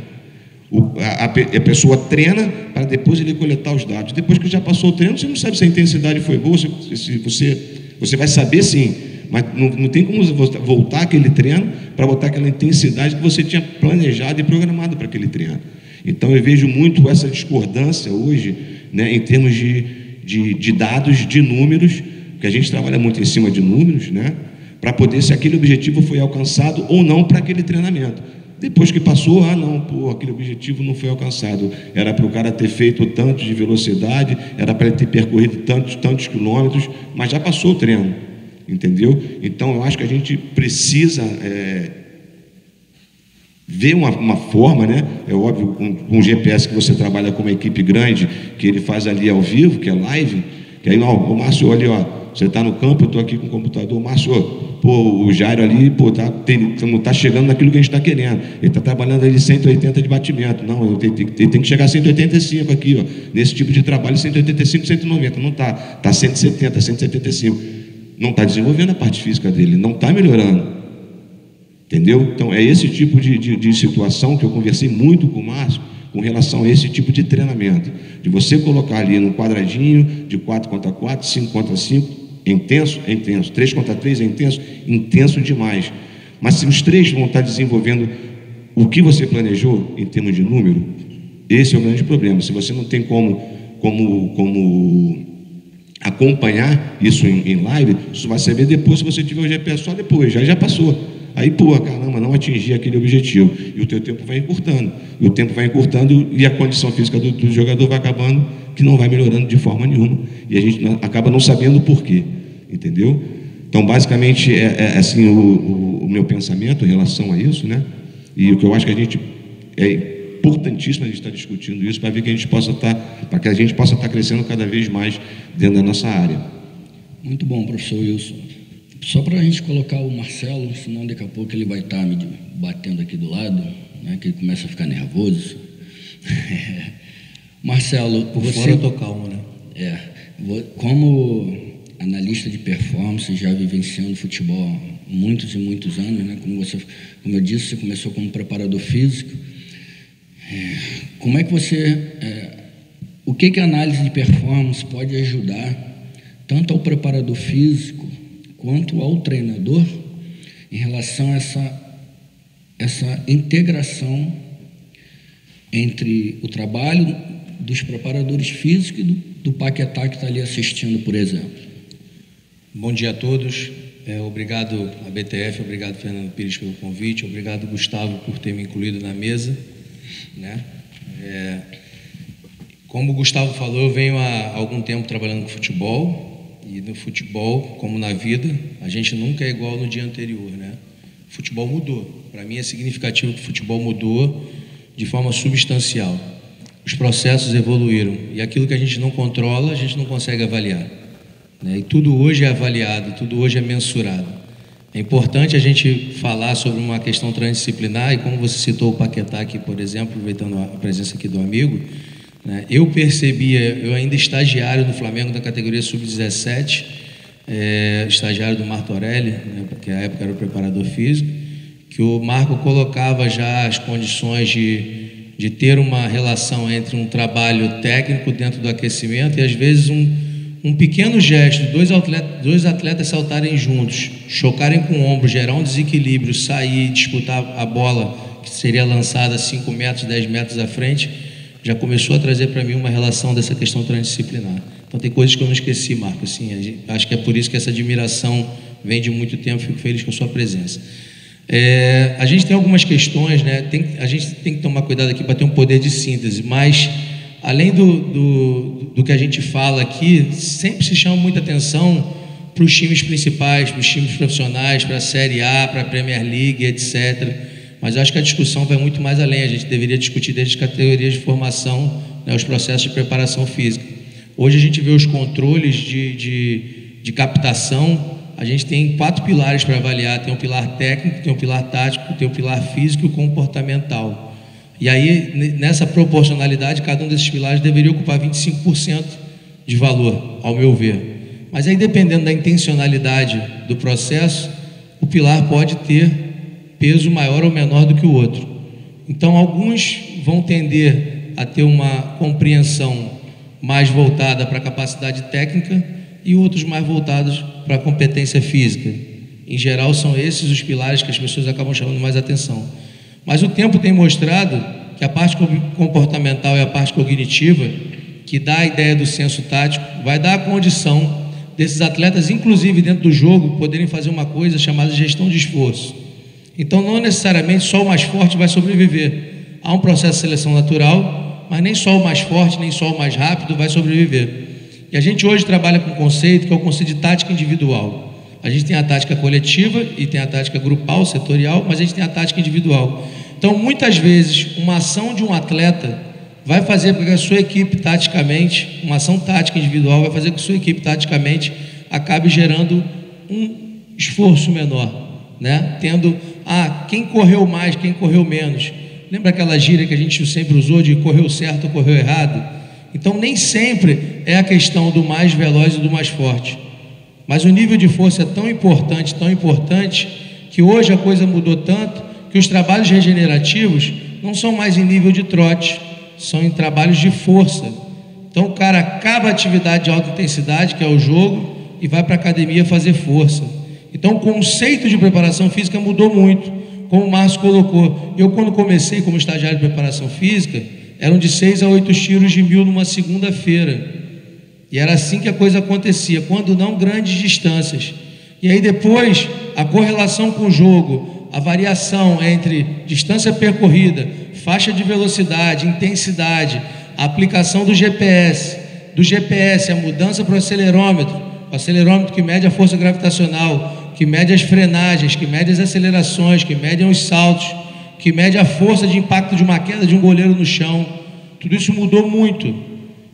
O, a, a, pessoa treina para depois ele coletar os dados. Depois que já passou o treino, você não sabe se a intensidade foi boa, se, se você, você vai saber sim, mas não, não tem como voltar aquele treino para botar aquela intensidade que você tinha planejado e programado para aquele treino. Então eu vejo muito essa discordância hoje, né, em termos de, de, de dados, de números, que a gente trabalha muito em cima de números, né? Para poder se aquele objetivo foi alcançado ou não para aquele treinamento. Depois que passou, ah, não, pô, aquele objetivo não foi alcançado. Era para o cara ter feito tanto de velocidade, era para ele ter percorrido tantos, tantos quilômetros, mas já passou o treino, entendeu? Então, eu acho que a gente precisa é, ver uma, uma, forma, né? É óbvio, um, um, GPS que você trabalha com uma equipe grande, que ele faz ali ao vivo, que é live, que aí, não, o Márcio, olha, ó, você está no campo, eu estou aqui com o computador, Márcio, pô, o Jairo ali, pô, tá, tem, não está chegando naquilo que a gente está querendo. Ele está trabalhando ali 180 de batimento. Não, ele tem, ele tem que chegar a 185 aqui, ó. Nesse tipo de trabalho, 185, 190. Não está. Está 170, 175. Não está desenvolvendo a parte física dele, não está melhorando. Entendeu? Então, é esse tipo de, de, de, situação que eu conversei muito com o Márcio com relação a esse tipo de treinamento. De você colocar ali no quadradinho de 4 contra 4, 5 contra 5, intenso, é intenso. 3 contra 3 é intenso, intenso demais. Mas se os três vão estar desenvolvendo o que você planejou em termos de número, esse é o grande problema. Se você não tem como, como, como acompanhar isso em, em live, isso vai saber depois se você tiver o GPS só depois, já já passou. Aí, pô, caramba, não atingir aquele objetivo. E o teu tempo vai encurtando. E o tempo vai encurtando e a condição física do, do jogador vai acabando, que não vai melhorando de forma nenhuma. E a gente acaba não sabendo o porquê. Entendeu? Então, basicamente, é, é assim o, o, o, meu pensamento em relação a isso, né? E o que eu acho que a gente é importantíssimo a gente estar discutindo isso para ver que a gente possa estar, para que a gente possa estar crescendo cada vez mais dentro da nossa área. Muito bom, professor Wilson. Só para a gente colocar o Marcelo, senão daqui a pouco ele vai estar tá me batendo aqui do lado, né, que ele começa a ficar nervoso. Marcelo, por você. Fora eu tô calmo, né? É. Como analista de performance, já vivenciando futebol muitos e muitos anos, né? Como, você, como eu disse, você começou como preparador físico. É, como é que você. É, o que, que a análise de performance pode ajudar tanto ao preparador físico quanto ao treinador em relação a essa, essa integração entre o trabalho dos preparadores físicos e do, do Paquetá que está ali assistindo, por exemplo. Bom dia a todos. É, obrigado a BTF, obrigado Fernando Pires pelo convite, obrigado Gustavo por ter me incluído na mesa. Né? É, como o Gustavo falou, eu venho há algum tempo trabalhando com futebol, e no futebol, como na vida, a gente nunca é igual no dia anterior, né? O futebol mudou. Para mim é significativo que o futebol mudou de forma substancial. os processos evoluíram e aquilo que a gente não controla, a gente não consegue avaliar. Né? E tudo hoje é avaliado, tudo hoje é mensurado. É importante a gente falar sobre uma questão transdisciplinar e como você citou o Paquetá aqui, por exemplo, aproveitando a presença aqui do amigo? Eu percebia, eu ainda estagiário no Flamengo da categoria sub-17, é, estagiário do Martorelli, né? porque à época era o preparador físico, que o Marco colocava já as condições de de ter uma relação entre um trabalho técnico dentro do aquecimento e às vezes um, um pequeno gesto, dois atletas, dois atletas saltarem juntos, chocarem com o ombro, gerar um desequilíbrio, sair, disputar a bola que seria lançada 5 metros, 10 metros à frente, já começou a trazer para mim uma relação dessa questão transdisciplinar. Então tem coisas que eu não esqueci, Marco. Assim, acho que é por isso que essa admiração vem de muito tempo. Fico feliz com a sua presença. É, a gente tem algumas questões, né? Tem, a gente tem que tomar cuidado aqui para ter um poder de síntese, mas além do, do, do que a gente fala aqui, sempre se chama muita atenção para os times principais, para os times profissionais, para a Série A, para a Premier League, etc. Mas acho que a discussão vai muito mais além. A gente deveria discutir desde categorias de formação, né, os processos de preparação física. Hoje a gente vê os controles de, de, de captação a gente tem quatro pilares para avaliar: tem um pilar técnico, tem um pilar tático, tem um pilar físico e comportamental. E aí, nessa proporcionalidade, cada um desses pilares deveria ocupar 25% de valor, ao meu ver. Mas aí, dependendo da intencionalidade do processo, o pilar pode ter peso maior ou menor do que o outro. Então, alguns vão tender a ter uma compreensão mais voltada para a capacidade técnica e outros mais voltados para a competência física. Em geral, são esses os pilares que as pessoas acabam chamando mais atenção. Mas o tempo tem mostrado que a parte comportamental e a parte cognitiva, que dá a ideia do senso tático, vai dar a condição desses atletas, inclusive dentro do jogo, poderem fazer uma coisa chamada gestão de esforço. Então, não necessariamente só o mais forte vai sobreviver. Há um processo de seleção natural, mas nem só o mais forte, nem só o mais rápido vai sobreviver. E a gente hoje trabalha com um conceito que é o conceito de tática individual. A gente tem a tática coletiva e tem a tática grupal, setorial, mas a gente tem a tática individual. Então, muitas vezes, uma ação de um atleta vai fazer com que a sua equipe, taticamente, uma ação tática individual, vai fazer com que a sua equipe, taticamente, acabe gerando um esforço menor, né? Tendo, ah, quem correu mais, quem correu menos. Lembra aquela gíria que a gente sempre usou de correu certo ou correu errado? Então, nem sempre é a questão do mais veloz e do mais forte. Mas o nível de força é tão importante, tão importante, que hoje a coisa mudou tanto que os trabalhos regenerativos não são mais em nível de trote, são em trabalhos de força. Então, o cara acaba a atividade de alta intensidade, que é o jogo, e vai para a academia fazer força. Então, o conceito de preparação física mudou muito, como o Márcio colocou. Eu, quando comecei como estagiário de preparação física, eram de seis a oito tiros de mil numa segunda-feira. E era assim que a coisa acontecia, quando não grandes distâncias. E aí depois, a correlação com o jogo, a variação entre distância percorrida, faixa de velocidade, intensidade, a aplicação do GPS, do GPS, a mudança para o acelerômetro, o acelerômetro que mede a força gravitacional, que mede as frenagens, que mede as acelerações, que mede os saltos, que mede a força de impacto de uma queda de um goleiro no chão. Tudo isso mudou muito.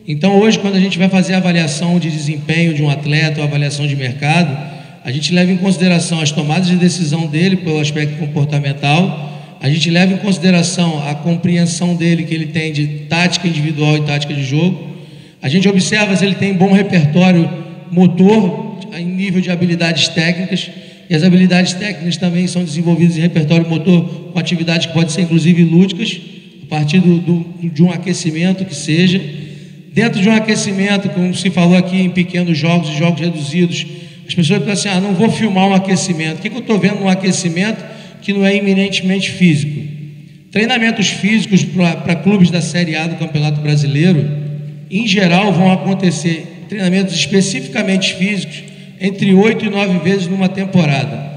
Então, hoje, quando a gente vai fazer a avaliação de desempenho de um atleta, ou avaliação de mercado, a gente leva em consideração as tomadas de decisão dele pelo aspecto comportamental, a gente leva em consideração a compreensão dele que ele tem de tática individual e tática de jogo, a gente observa se ele tem bom repertório motor em nível de habilidades técnicas, e as habilidades técnicas também são desenvolvidas em repertório motor com atividades que podem ser inclusive lúdicas, a partir do, do, de um aquecimento que seja. Dentro de um aquecimento, como se falou aqui em pequenos jogos e jogos reduzidos, as pessoas pensam assim: ah, não vou filmar um aquecimento. O que, que eu estou vendo num aquecimento que não é eminentemente físico? Treinamentos físicos para clubes da Série A do Campeonato Brasileiro, em geral, vão acontecer treinamentos especificamente físicos entre oito e nove vezes numa temporada.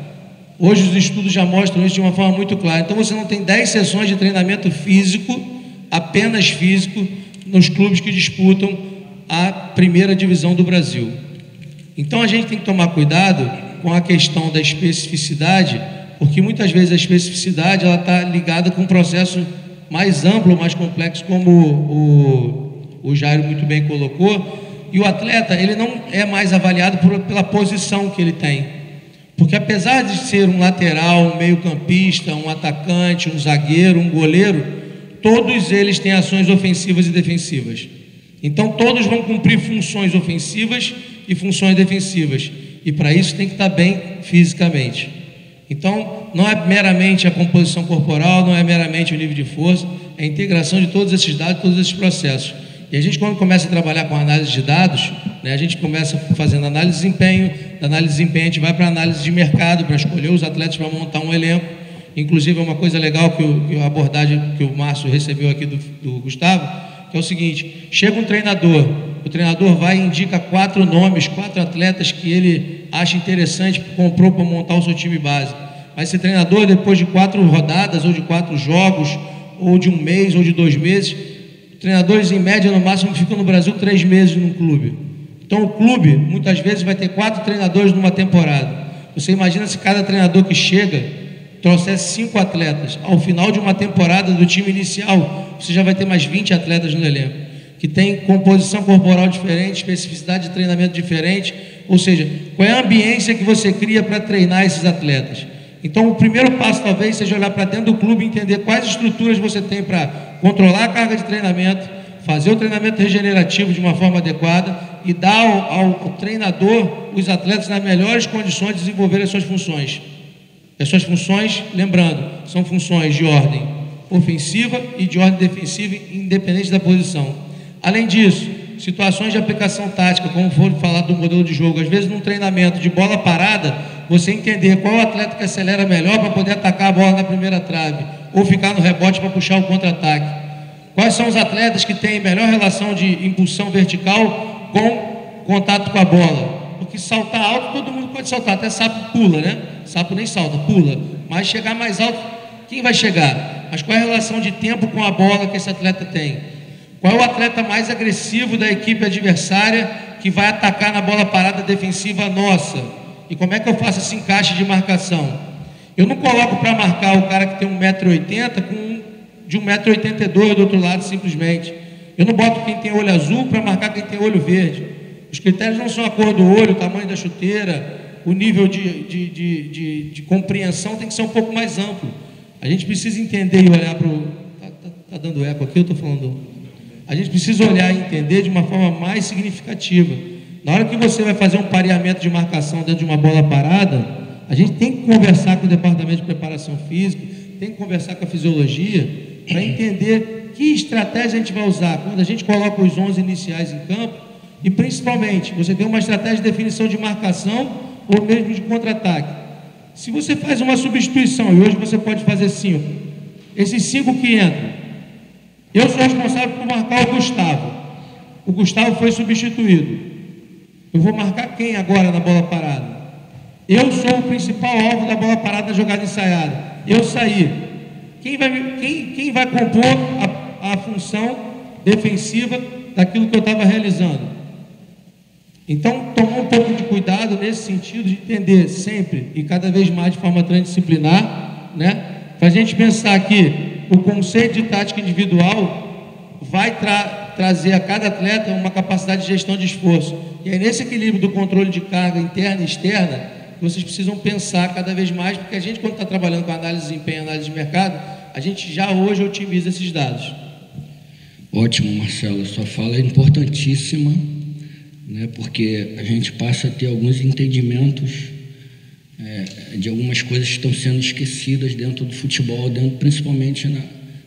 Hoje os estudos já mostram isso de uma forma muito clara. Então você não tem dez sessões de treinamento físico, apenas físico, nos clubes que disputam a primeira divisão do Brasil. Então a gente tem que tomar cuidado com a questão da especificidade, porque muitas vezes a especificidade ela está ligada com um processo mais amplo, mais complexo, como o, o Jairo muito bem colocou. E o atleta, ele não é mais avaliado por, pela posição que ele tem. Porque apesar de ser um lateral, um meio-campista, um atacante, um zagueiro, um goleiro, todos eles têm ações ofensivas e defensivas. Então todos vão cumprir funções ofensivas e funções defensivas. E para isso tem que estar bem fisicamente. Então, não é meramente a composição corporal, não é meramente o nível de força, é a integração de todos esses dados, todos esses processos. E a gente, quando começa a trabalhar com análise de dados, né, a gente começa fazendo análise de desempenho, da análise de desempenho a gente vai para análise de mercado, para escolher os atletas para montar um elenco. Inclusive, é uma coisa legal que, o, que a abordagem que o Márcio recebeu aqui do, do Gustavo, que é o seguinte: chega um treinador, o treinador vai e indica quatro nomes, quatro atletas que ele acha interessante, comprou para montar o seu time base. Mas esse treinador, depois de quatro rodadas, ou de quatro jogos, ou de um mês, ou de dois meses, treinadores em média no máximo ficam no Brasil três meses num clube. Então o clube muitas vezes vai ter quatro treinadores numa temporada. Você imagina se cada treinador que chega trouxesse cinco atletas. Ao final de uma temporada do time inicial, você já vai ter mais 20 atletas no elenco que tem composição corporal diferente, especificidade de treinamento diferente, ou seja, qual é a ambiência que você cria para treinar esses atletas. Então, o primeiro passo talvez seja olhar para dentro do clube e entender quais estruturas você tem para controlar a carga de treinamento, fazer o treinamento regenerativo de uma forma adequada e dar ao, ao, treinador os atletas nas melhores condições de desenvolver as suas funções. As suas funções, lembrando, são funções de ordem ofensiva e de ordem defensiva, independente da posição. Além disso, situações de aplicação tática, como foi falado do modelo de jogo, às vezes num treinamento de bola parada, você entender qual o atleta que acelera melhor para poder atacar a bola na primeira trave, ou ficar no rebote para puxar o contra-ataque. Quais são os atletas que têm melhor relação de impulsão vertical com contato com a bola? Porque saltar alto, todo mundo pode saltar, até sapo pula, né? Sapo nem salta, pula. Mas chegar mais alto, quem vai chegar? Mas qual é a relação de tempo com a bola que esse atleta tem? Qual é o atleta mais agressivo da equipe adversária que vai atacar na bola parada defensiva nossa? E como é que eu faço esse encaixe de marcação? Eu não coloco para marcar o cara que tem 1,80m com de 1,82m do outro lado simplesmente. Eu não boto quem tem olho azul para marcar quem tem olho verde. Os critérios não são a cor do olho, o tamanho da chuteira, o nível de, de, de, de, de compreensão tem que ser um pouco mais amplo. A gente precisa entender e olhar para o. Está tá, tá dando eco aqui, eu estou falando a gente precisa olhar e entender de uma forma mais significativa. Na hora que você vai fazer um pareamento de marcação dentro de uma bola parada, a gente tem que conversar com o departamento de preparação física, tem que conversar com a fisiologia, para entender que estratégia a gente vai usar quando a gente coloca os 11 iniciais em campo e principalmente você tem uma estratégia de definição de marcação ou mesmo de contra-ataque. Se você faz uma substituição e hoje você pode fazer cinco, esses cinco que entram, eu sou responsável por marcar o Gustavo. O Gustavo foi substituído. Eu vou marcar quem agora na bola parada? Eu sou o principal alvo da bola parada jogada ensaiada. Eu saí. Quem vai, quem, quem vai compor a, a função defensiva daquilo que eu estava realizando? Então, tomar um pouco de cuidado nesse sentido de entender sempre e cada vez mais de forma transdisciplinar, né? Para a gente pensar que o conceito de tática individual vai tra trazer a cada atleta uma capacidade de gestão de esforço. E é nesse equilíbrio do controle de carga interna e externa que vocês precisam pensar cada vez mais, porque a gente, quando está trabalhando com análise de desempenho, análise de mercado, a gente já hoje otimiza esses dados. Ótimo, Marcelo. Sua fala é importantíssima, né, porque a gente passa a ter alguns entendimentos é, de algumas coisas que estão sendo esquecidas dentro do futebol, dentro, principalmente na,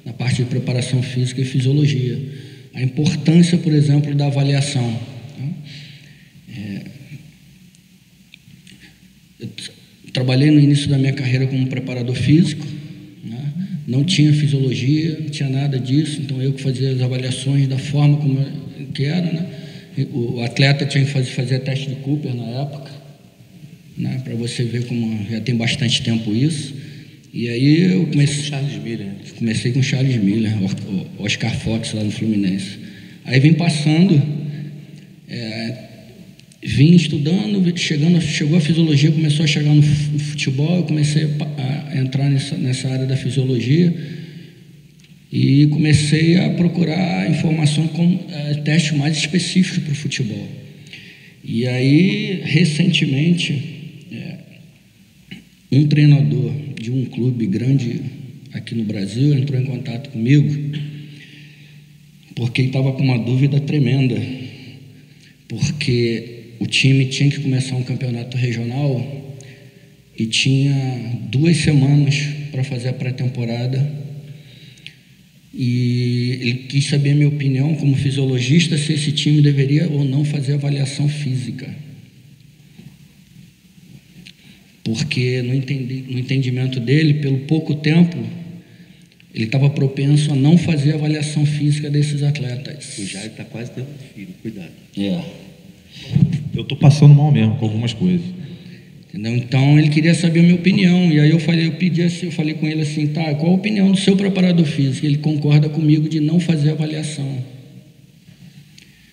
na parte de preparação física e fisiologia. A importância, por exemplo, da avaliação. Né? É, eu trabalhei no início da minha carreira como preparador físico, né? não tinha fisiologia, não tinha nada disso, então eu que fazia as avaliações da forma como que era. Né? O atleta tinha que fazer, fazer teste de Cooper na época né, para você ver como já tem bastante tempo isso. E aí eu comecei. Charles Miller. Comecei com Charles Miller, Oscar Fox lá no Fluminense. Aí vem passando, é, vim estudando, chegando, chegou a fisiologia, começou a chegar no futebol, eu comecei a entrar nessa, nessa área da fisiologia. e comecei a procurar informação com é, testes mais específicos para o futebol. E aí, recentemente, é, um treinador de um clube grande aqui no Brasil entrou em contato comigo porque estava com uma dúvida tremenda, porque o time tinha que começar um campeonato regional e tinha duas semanas para fazer a pré-temporada e ele quis saber a minha opinião como fisiologista se esse time deveria ou não fazer avaliação física. Porque no, entendi, no entendimento dele, pelo pouco tempo, ele estava propenso a não fazer avaliação física desses atletas. O Jair está quase tendo filho, cuidado. É. Eu estou passando mal mesmo com algumas coisas. Entendeu? Então ele queria saber a minha opinião. E aí eu falei, eu pedi assim, eu falei com ele assim, tá, qual a opinião do seu preparador físico? Ele concorda comigo de não fazer avaliação.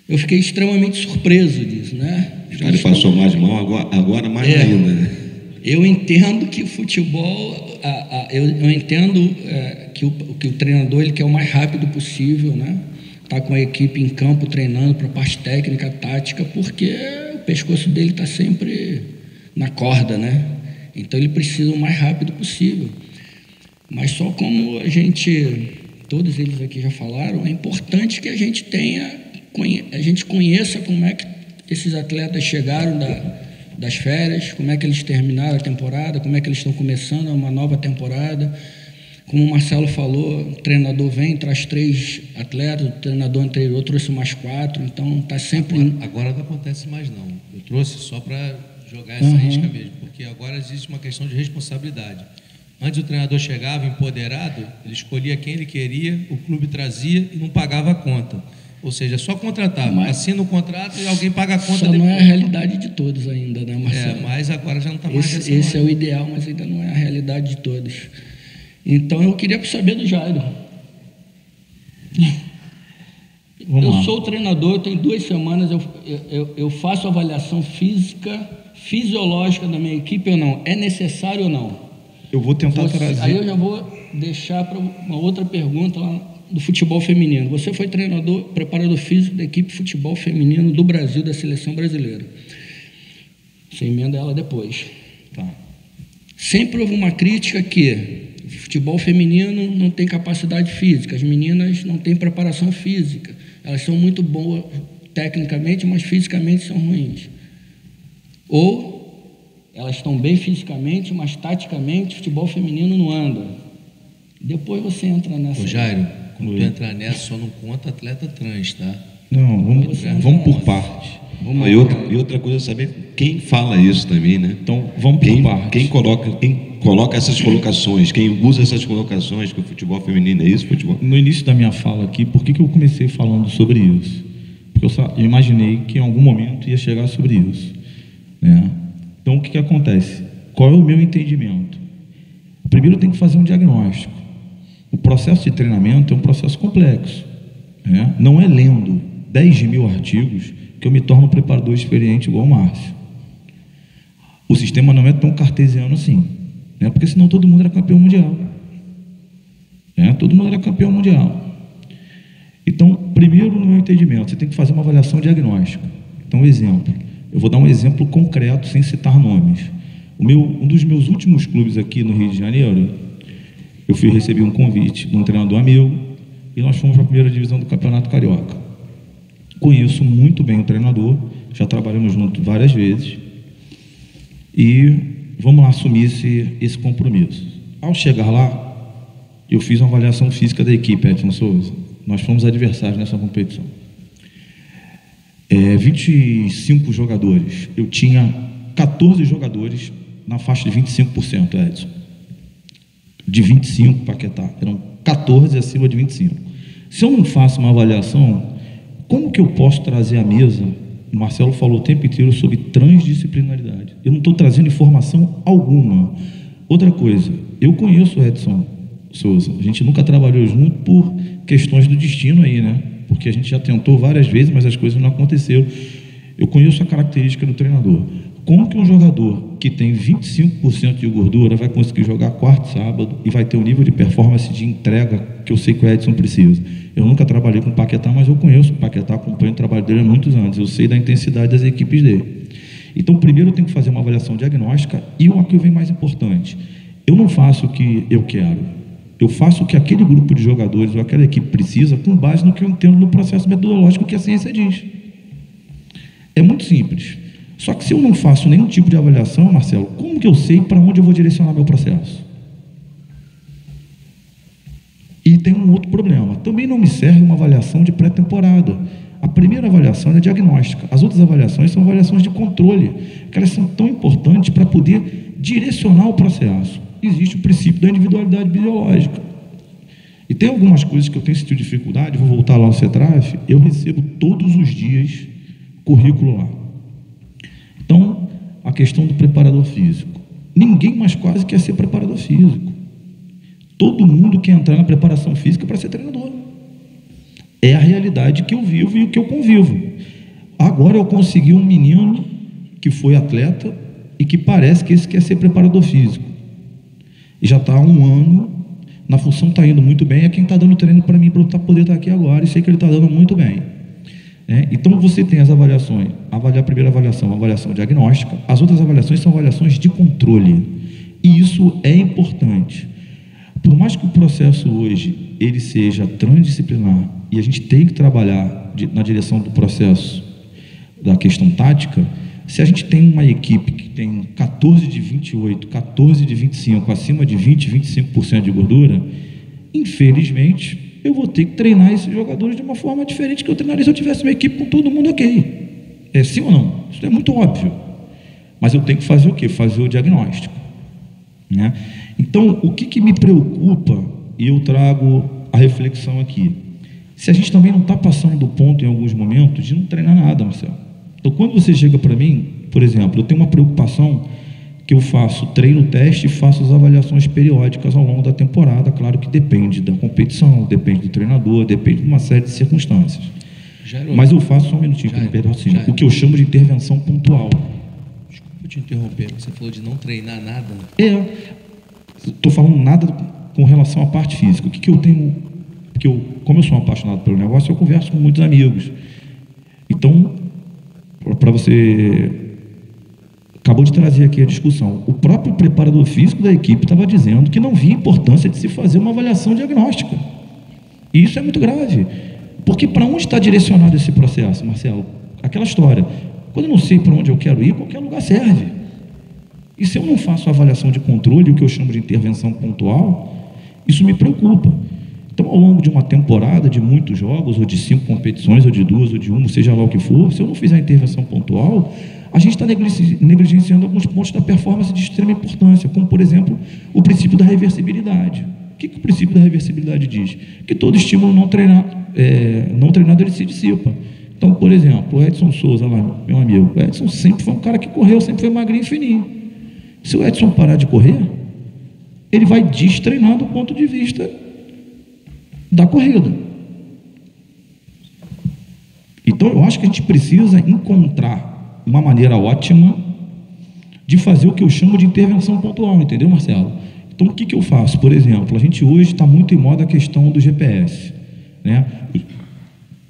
Eu fiquei extremamente surpreso disso, né? Já ele passou mais mal, agora, agora mais É. ainda, né? Eu entendo que o futebol, a- a- eu, eu entendo é, que, o, que o treinador ele quer o mais rápido possível, né? Tá com a equipe em campo treinando para a parte técnica, tática, porque o pescoço dele está sempre na corda, né? Então ele precisa o mais rápido possível. Mas só como a gente, todos eles aqui já falaram, é importante que a gente tenha, a gente conheça como é que esses atletas chegaram da, das férias, como é que eles terminaram a temporada, como é que eles estão começando uma nova temporada. Como o Marcelo falou, o treinador vem, traz três atletas, o treinador anterior trouxe mais quatro, então está sempre. Agora, agora não acontece mais não. Eu trouxe só para jogar essa Uhum. isca mesmo, porque agora existe uma questão de responsabilidade. Antes o treinador chegava empoderado, ele escolhia quem ele queria, o clube trazia e não pagava a conta. Ou seja, só contratava, Mas- assina o contrato e alguém paga a conta Só não depois. é a realidade de todos ainda, né, É, Marcelo? mas agora já não está mais Esse, dessa esse é o ideal, mas ainda não é a realidade de todos. Então eu queria saber do Jairo. Vamos eu lá. sou treinador, tem duas semanas, eu, eu, eu faço avaliação física, fisiológica da minha equipe ou não? É necessário ou não? Eu vou tentar Você- trazer. aí eu já vou deixar para uma outra pergunta lá do futebol feminino. Você foi treinador, preparador físico da equipe de futebol feminino do Brasil, da seleção brasileira. Você emenda ela depois. Tá. Sempre houve uma crítica que o futebol feminino não tem capacidade física, as meninas não têm preparação física. Elas são muito boas tecnicamente, mas fisicamente são ruins. Ou elas estão bem fisicamente, mas taticamente o futebol feminino não anda. Depois você entra nessa. Ô Jairo, quando tu entrar nessa, só não conta atleta trans, tá? Não, vamos, vamos por entra parte. Vamos E outra, e outra coisa é saber quem fala isso também, né? Então, vamos por Quem, parte. quem coloca, quem coloca essas colocações, quem usa essas colocações que o futebol feminino é isso, futebol? No início da minha fala aqui, por que, que eu comecei falando sobre isso? Porque eu, sa- eu imaginei que em algum momento ia chegar sobre isso. Né? Então, o que, que acontece? Qual é o meu entendimento? Primeiro, eu tenho que fazer um diagnóstico. O processo de treinamento é um processo complexo. né? Não é lendo 10 mil artigos que eu me torno preparador experiente igual o Márcio. O sistema não é tão cartesiano assim, né? porque senão todo mundo era campeão mundial. né? Todo mundo era campeão mundial. Então, primeiro, no meu entendimento, você tem que fazer uma avaliação diagnóstica. Então, exemplo. Eu vou dar um exemplo concreto, sem citar nomes. O meu, um dos meus últimos clubes aqui no Rio de Janeiro, eu fui receber um convite de um treinador amigo e nós fomos para a primeira divisão do Campeonato Carioca. Conheço muito bem o treinador, já trabalhamos juntos várias vezes e vamos lá assumir esse, esse compromisso. Ao chegar lá, eu fiz uma avaliação física da equipe, Edson Souza. Nós fomos adversários nessa competição. É, 25 jogadores. Eu tinha 14 jogadores na faixa de 25%, Edson. De 25, Paquetá. Eram 14 acima de 25. Se eu não faço uma avaliação, como que eu posso trazer à mesa? O Marcelo falou o tempo inteiro sobre transdisciplinaridade. Eu não estou trazendo informação alguma. Outra coisa, eu conheço o Edson Souza. A gente nunca trabalhou junto por questões do destino aí, né? Porque a gente já tentou várias vezes, mas as coisas não aconteceram. Eu conheço a característica do treinador. Como que um jogador que tem 25% de gordura vai conseguir jogar quarto sábado e vai ter um nível de performance de entrega que eu sei que o Edson precisa. Eu nunca trabalhei com o Paquetá, mas eu conheço o Paquetá, acompanho o trabalho dele há muitos anos. Eu sei da intensidade das equipes dele. Então, primeiro eu tenho que fazer uma avaliação diagnóstica e o que vem mais importante. Eu não faço o que eu quero. Eu faço o que aquele grupo de jogadores ou aquela equipe precisa com base no que eu entendo no processo metodológico que a ciência diz. É muito simples. Só que se eu não faço nenhum tipo de avaliação, Marcelo, como que eu sei para onde eu vou direcionar meu processo? E tem um outro problema. Também não me serve uma avaliação de pré-temporada. A primeira avaliação é diagnóstica. As outras avaliações são avaliações de controle, que elas são tão importantes para poder direcionar o processo. Existe o princípio da individualidade biológica. E tem algumas coisas que eu tenho sentido dificuldade, vou voltar lá ao CETRAF, eu recebo todos os dias currículo lá. A questão do preparador físico. Ninguém mais quase quer ser preparador físico. Todo mundo quer entrar na preparação física para ser treinador. É a realidade que eu vivo e o que eu convivo. Agora eu consegui um menino que foi atleta e que parece que esse quer ser preparador físico. E já está há um ano, na função está indo muito bem, é quem está dando treino para mim para poder estar tá aqui agora, e sei que ele está dando muito bem. É, então você tem as avaliações, avaliar a primeira avaliação, a avaliação diagnóstica, as outras avaliações são avaliações de controle. E isso é importante. Por mais que o processo hoje ele seja transdisciplinar e a gente tem que trabalhar de, na direção do processo da questão tática, se a gente tem uma equipe que tem 14 de 28, 14 de 25, acima de 20, 25% de gordura, infelizmente eu vou ter que treinar esses jogadores de uma forma diferente que eu treinaria se eu tivesse uma equipe com todo mundo ok. É sim ou não? Isso é muito óbvio. Mas eu tenho que fazer o quê? Fazer o diagnóstico. Né? Então, o que, que me preocupa, e eu trago a reflexão aqui, se a gente também não está passando do ponto em alguns momentos de não treinar nada, Marcelo. Então, quando você chega para mim, por exemplo, eu tenho uma preocupação que eu faço treino teste e faço as avaliações periódicas ao longo da temporada. Claro que depende da competição, depende do treinador, depende de uma série de circunstâncias. Jairo, Mas eu faço só um minutinho, Jairo, perdão, assim, o que eu chamo de intervenção pontual. Desculpa te interromper, você falou de não treinar nada. É, estou falando nada com relação à parte física. O que, que eu tenho. Porque eu, como eu sou um apaixonado pelo negócio, eu converso com muitos amigos. Então, para você acabou de trazer aqui a discussão. O próprio preparador físico da equipe estava dizendo que não via importância de se fazer uma avaliação diagnóstica. E isso é muito grave. Porque para onde está direcionado esse processo, Marcelo? Aquela história. Quando eu não sei para onde eu quero ir, qualquer lugar serve. E se eu não faço avaliação de controle, o que eu chamo de intervenção pontual, isso me preocupa. Então, ao longo de uma temporada, de muitos jogos, ou de cinco competições, ou de duas, ou de uma, seja lá o que for, se eu não fizer a intervenção pontual, a gente está negligenciando alguns pontos da performance de extrema importância, como, por exemplo, o princípio da reversibilidade. O que, que o princípio da reversibilidade diz? Que todo estímulo não treinado, é, não treinado ele se dissipa. Então, por exemplo, o Edson Souza, lá, meu amigo, o Edson sempre foi um cara que correu, sempre foi magrinho e fininho. Se o Edson parar de correr, ele vai destreinar do ponto de vista da corrida. Então, eu acho que a gente precisa encontrar uma maneira ótima de fazer o que eu chamo de intervenção pontual, entendeu, Marcelo? Então, o que, que eu faço? Por exemplo, a gente hoje está muito em moda a questão do GPS. Né?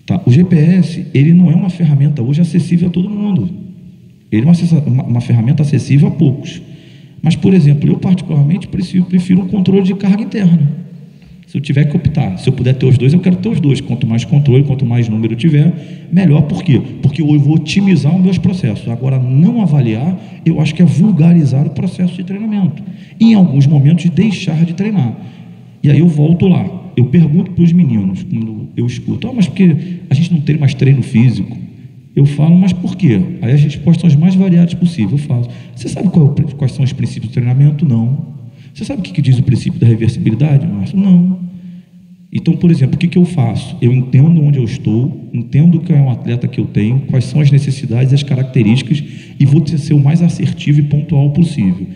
Tá, o GPS, ele não é uma ferramenta hoje acessível a todo mundo. Ele é uma, uma, uma ferramenta acessível a poucos. Mas, por exemplo, eu particularmente prefiro, prefiro um controle de carga interna. Se eu tiver que optar, se eu puder ter os dois, eu quero ter os dois. Quanto mais controle, quanto mais número eu tiver, melhor. Por quê? Porque eu vou otimizar os meus processos. Agora, não avaliar, eu acho que é vulgarizar o processo de treinamento. E, em alguns momentos, deixar de treinar. E aí eu volto lá. Eu pergunto para os meninos, quando eu escuto, ah, mas porque a gente não tem mais treino físico? Eu falo, mas por quê? Aí as respostas são as mais variadas possíveis. Eu falo, você sabe qual, é quais são os princípios do treinamento? Não. Você sabe o que, diz o princípio da reversibilidade, Márcio? Não. Então, por exemplo, o que, que eu faço? Eu entendo onde eu estou, entendo que é um atleta que eu tenho, quais são as necessidades e as características e vou ser o mais assertivo e pontual possível.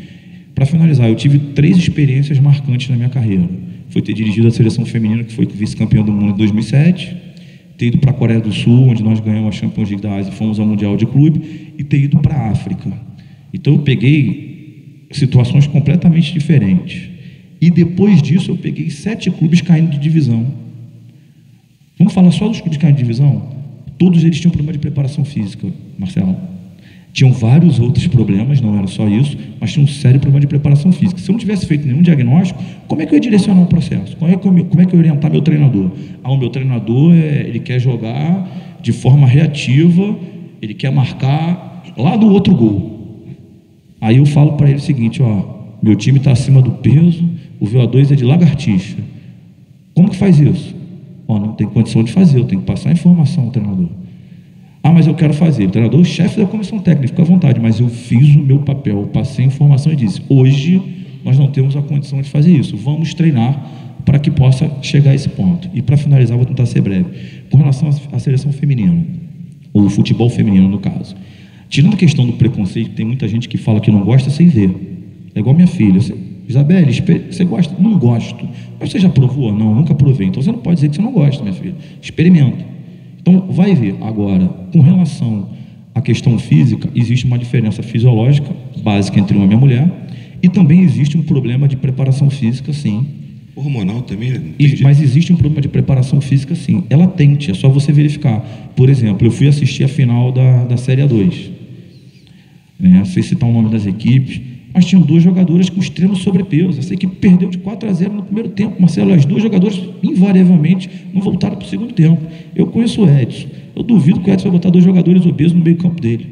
Para finalizar, eu tive três experiências marcantes na minha carreira. Foi ter dirigido a seleção feminina, que foi vice-campeã do mundo em 2007, ter ido para a Coreia do Sul, onde nós ganhamos a Champions League da Ásia, fomos ao Mundial de Clube, e ter ido para a África. Então eu peguei situações completamente diferentes. E depois disso eu peguei sete clubes caindo de divisão. Vamos falar só dos clubes caindo de divisão? Todos eles tinham problema de preparação física, Marcelo. Tinham vários outros problemas, não era só isso, mas tinha um sério problema de preparação física. Se eu não tivesse feito nenhum diagnóstico, como é que eu ia direcionar o processo? Como é que eu, como é que eu ia orientar meu treinador? Ah, o meu treinador, é, ele quer jogar de forma reativa, ele quer marcar lá do outro gol. Aí eu falo para ele o seguinte, ó, meu time está acima do peso, o VO2 é de lagartixa. Como que faz isso? Ó, não tem condição de fazer, eu tenho que passar a informação ao treinador. Ah, mas eu quero fazer. O treinador, o chefe da comissão técnica, fica à vontade, mas eu fiz o meu papel, passei a informação e disse: hoje nós não temos a condição de fazer isso, vamos treinar para que possa chegar a esse ponto. E para finalizar, vou tentar ser breve. Com relação à seleção feminina, ou futebol feminino no caso, tirando a questão do preconceito, tem muita gente que fala que não gosta sem ver. É igual minha filha. Você, Isabelle, você gosta? Não gosto. Mas você já provou? Não, nunca provei. Então você não pode dizer que você não gosta, minha filha. Experimenta. Então, vai ver. Agora, com relação à questão física, existe uma diferença fisiológica básica entre homem e mulher, e também existe um problema de preparação física, sim. Hormonal também, né? Mas existe um problema de preparação física, sim. Ela tente, é só você verificar. Por exemplo, eu fui assistir a final da, da Série A2. Né? Sei citar o nome das equipes mas tinham duas jogadoras com extremo sobrepeso. Essa equipe perdeu de 4 a 0 no primeiro tempo. Marcelo, as duas jogadoras, invariavelmente, não voltaram para o segundo tempo. Eu conheço o Edson. Eu duvido que o Edson vai botar dois jogadores obesos no meio campo dele.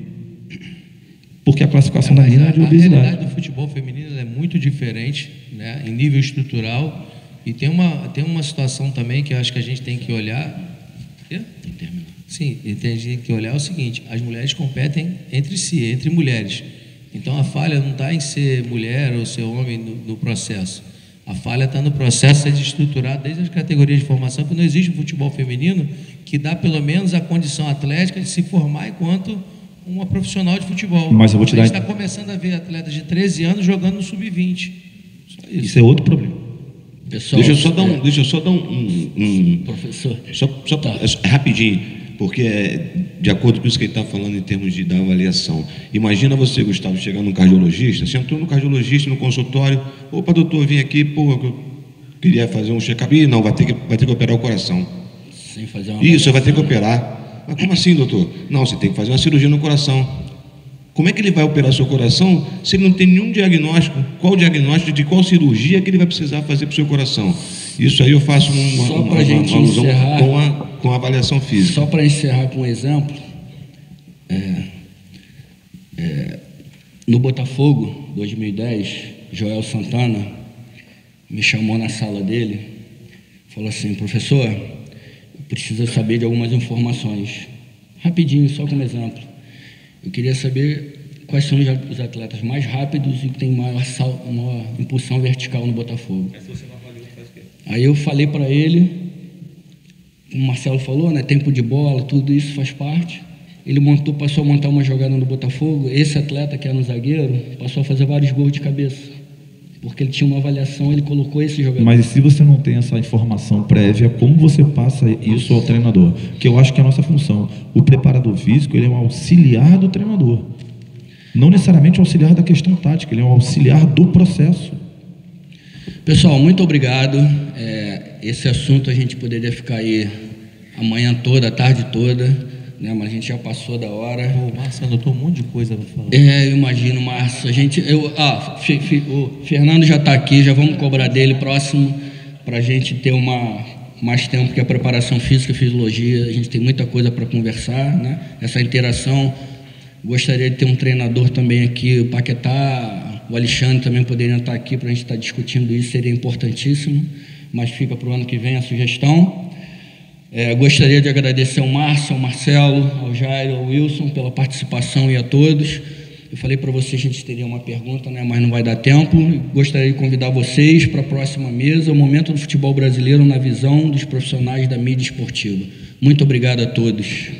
Porque a classificação da é de obesidade. A realidade do futebol feminino é muito diferente, né, em nível estrutural. E tem uma, tem uma situação também que eu acho que a gente tem que olhar. Sim, e tem, gente que olhar o seguinte: as mulheres competem entre si, entre mulheres. Então a falha não está em ser mulher ou ser homem no, no processo. A falha está no processo de estruturar desde as categorias de formação, porque não existe um futebol feminino que dá pelo menos a condição atlética de se formar enquanto uma profissional de futebol. Mas eu vou te a gente está começando a ver atletas de 13 anos jogando no sub-20. Isso. isso. é outro problema. Pessoal, deixa eu só dar um, é... deixa eu só dar um, um professor, só, só tá. rapidinho porque é de acordo com isso que ele está falando em termos de da avaliação. Imagina você, Gustavo, chegar num cardiologista, você entrou no cardiologista, no consultório, opa, doutor, vim aqui, pô, eu queria fazer um check-up, não, vai ter, que, vai ter que operar o coração. Sem fazer uma Isso, vai ter que operar. Mas como assim, doutor? Não, você tem que fazer uma cirurgia no coração. Como é que ele vai operar seu coração se ele não tem nenhum diagnóstico? Qual o diagnóstico de qual cirurgia que ele vai precisar fazer para o seu coração? Isso aí eu faço uma, uma, uma, uma alusão encerrar, com, a, com a avaliação física. Só para encerrar com um exemplo, é, é, no Botafogo, 2010, Joel Santana me chamou na sala dele, falou assim, professor, precisa saber de algumas informações. Rapidinho, só como exemplo. Eu queria saber quais são os atletas mais rápidos e que têm maior, sal, maior impulsão vertical no Botafogo. Aí eu falei para ele, o Marcelo falou, né, tempo de bola, tudo isso faz parte. Ele montou, passou a montar uma jogada no Botafogo. Esse atleta que era no zagueiro passou a fazer vários gols de cabeça. Porque ele tinha uma avaliação, ele colocou esse jogador. Mas se você não tem essa informação prévia, como você passa isso ao treinador? Que eu acho que é a nossa função. O preparador físico, ele é um auxiliar do treinador. Não necessariamente um auxiliar da questão tática, ele é um auxiliar do processo. Pessoal, muito obrigado. É, esse assunto a gente poderia ficar aí amanhã toda, a tarde toda, né? Mas a gente já passou da hora. Ô, Márcio anotou um monte de coisa para falar. É, eu imagino, Márcio. A gente, eu, ah, fi, fi, o Fernando já está aqui, já vamos cobrar dele próximo para a gente ter uma mais tempo que a preparação física e fisiologia. A gente tem muita coisa para conversar, né? Essa interação. Gostaria de ter um treinador também aqui, o Paquetá, o Alexandre também poderia estar aqui para a gente estar discutindo isso, seria importantíssimo, mas fica para o ano que vem a sugestão. É, gostaria de agradecer ao Márcio, ao Marcelo, ao Jairo, ao Wilson pela participação e a todos. Eu falei para vocês que a gente teria uma pergunta, né, mas não vai dar tempo. Gostaria de convidar vocês para a próxima mesa, o momento do futebol brasileiro na visão dos profissionais da mídia esportiva. Muito obrigado a todos.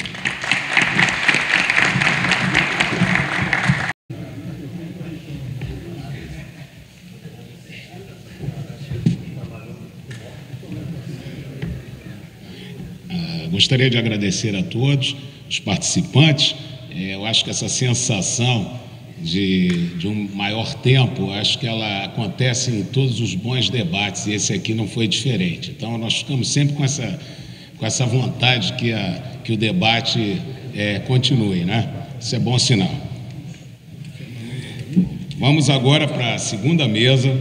Gostaria de agradecer a todos os participantes. É, eu acho que essa sensação de, de um maior tempo, acho que ela acontece em todos os bons debates, e esse aqui não foi diferente. Então, nós ficamos sempre com essa, com essa vontade que, a, que o debate é, continue, né? Isso é bom sinal. Vamos agora para a segunda mesa.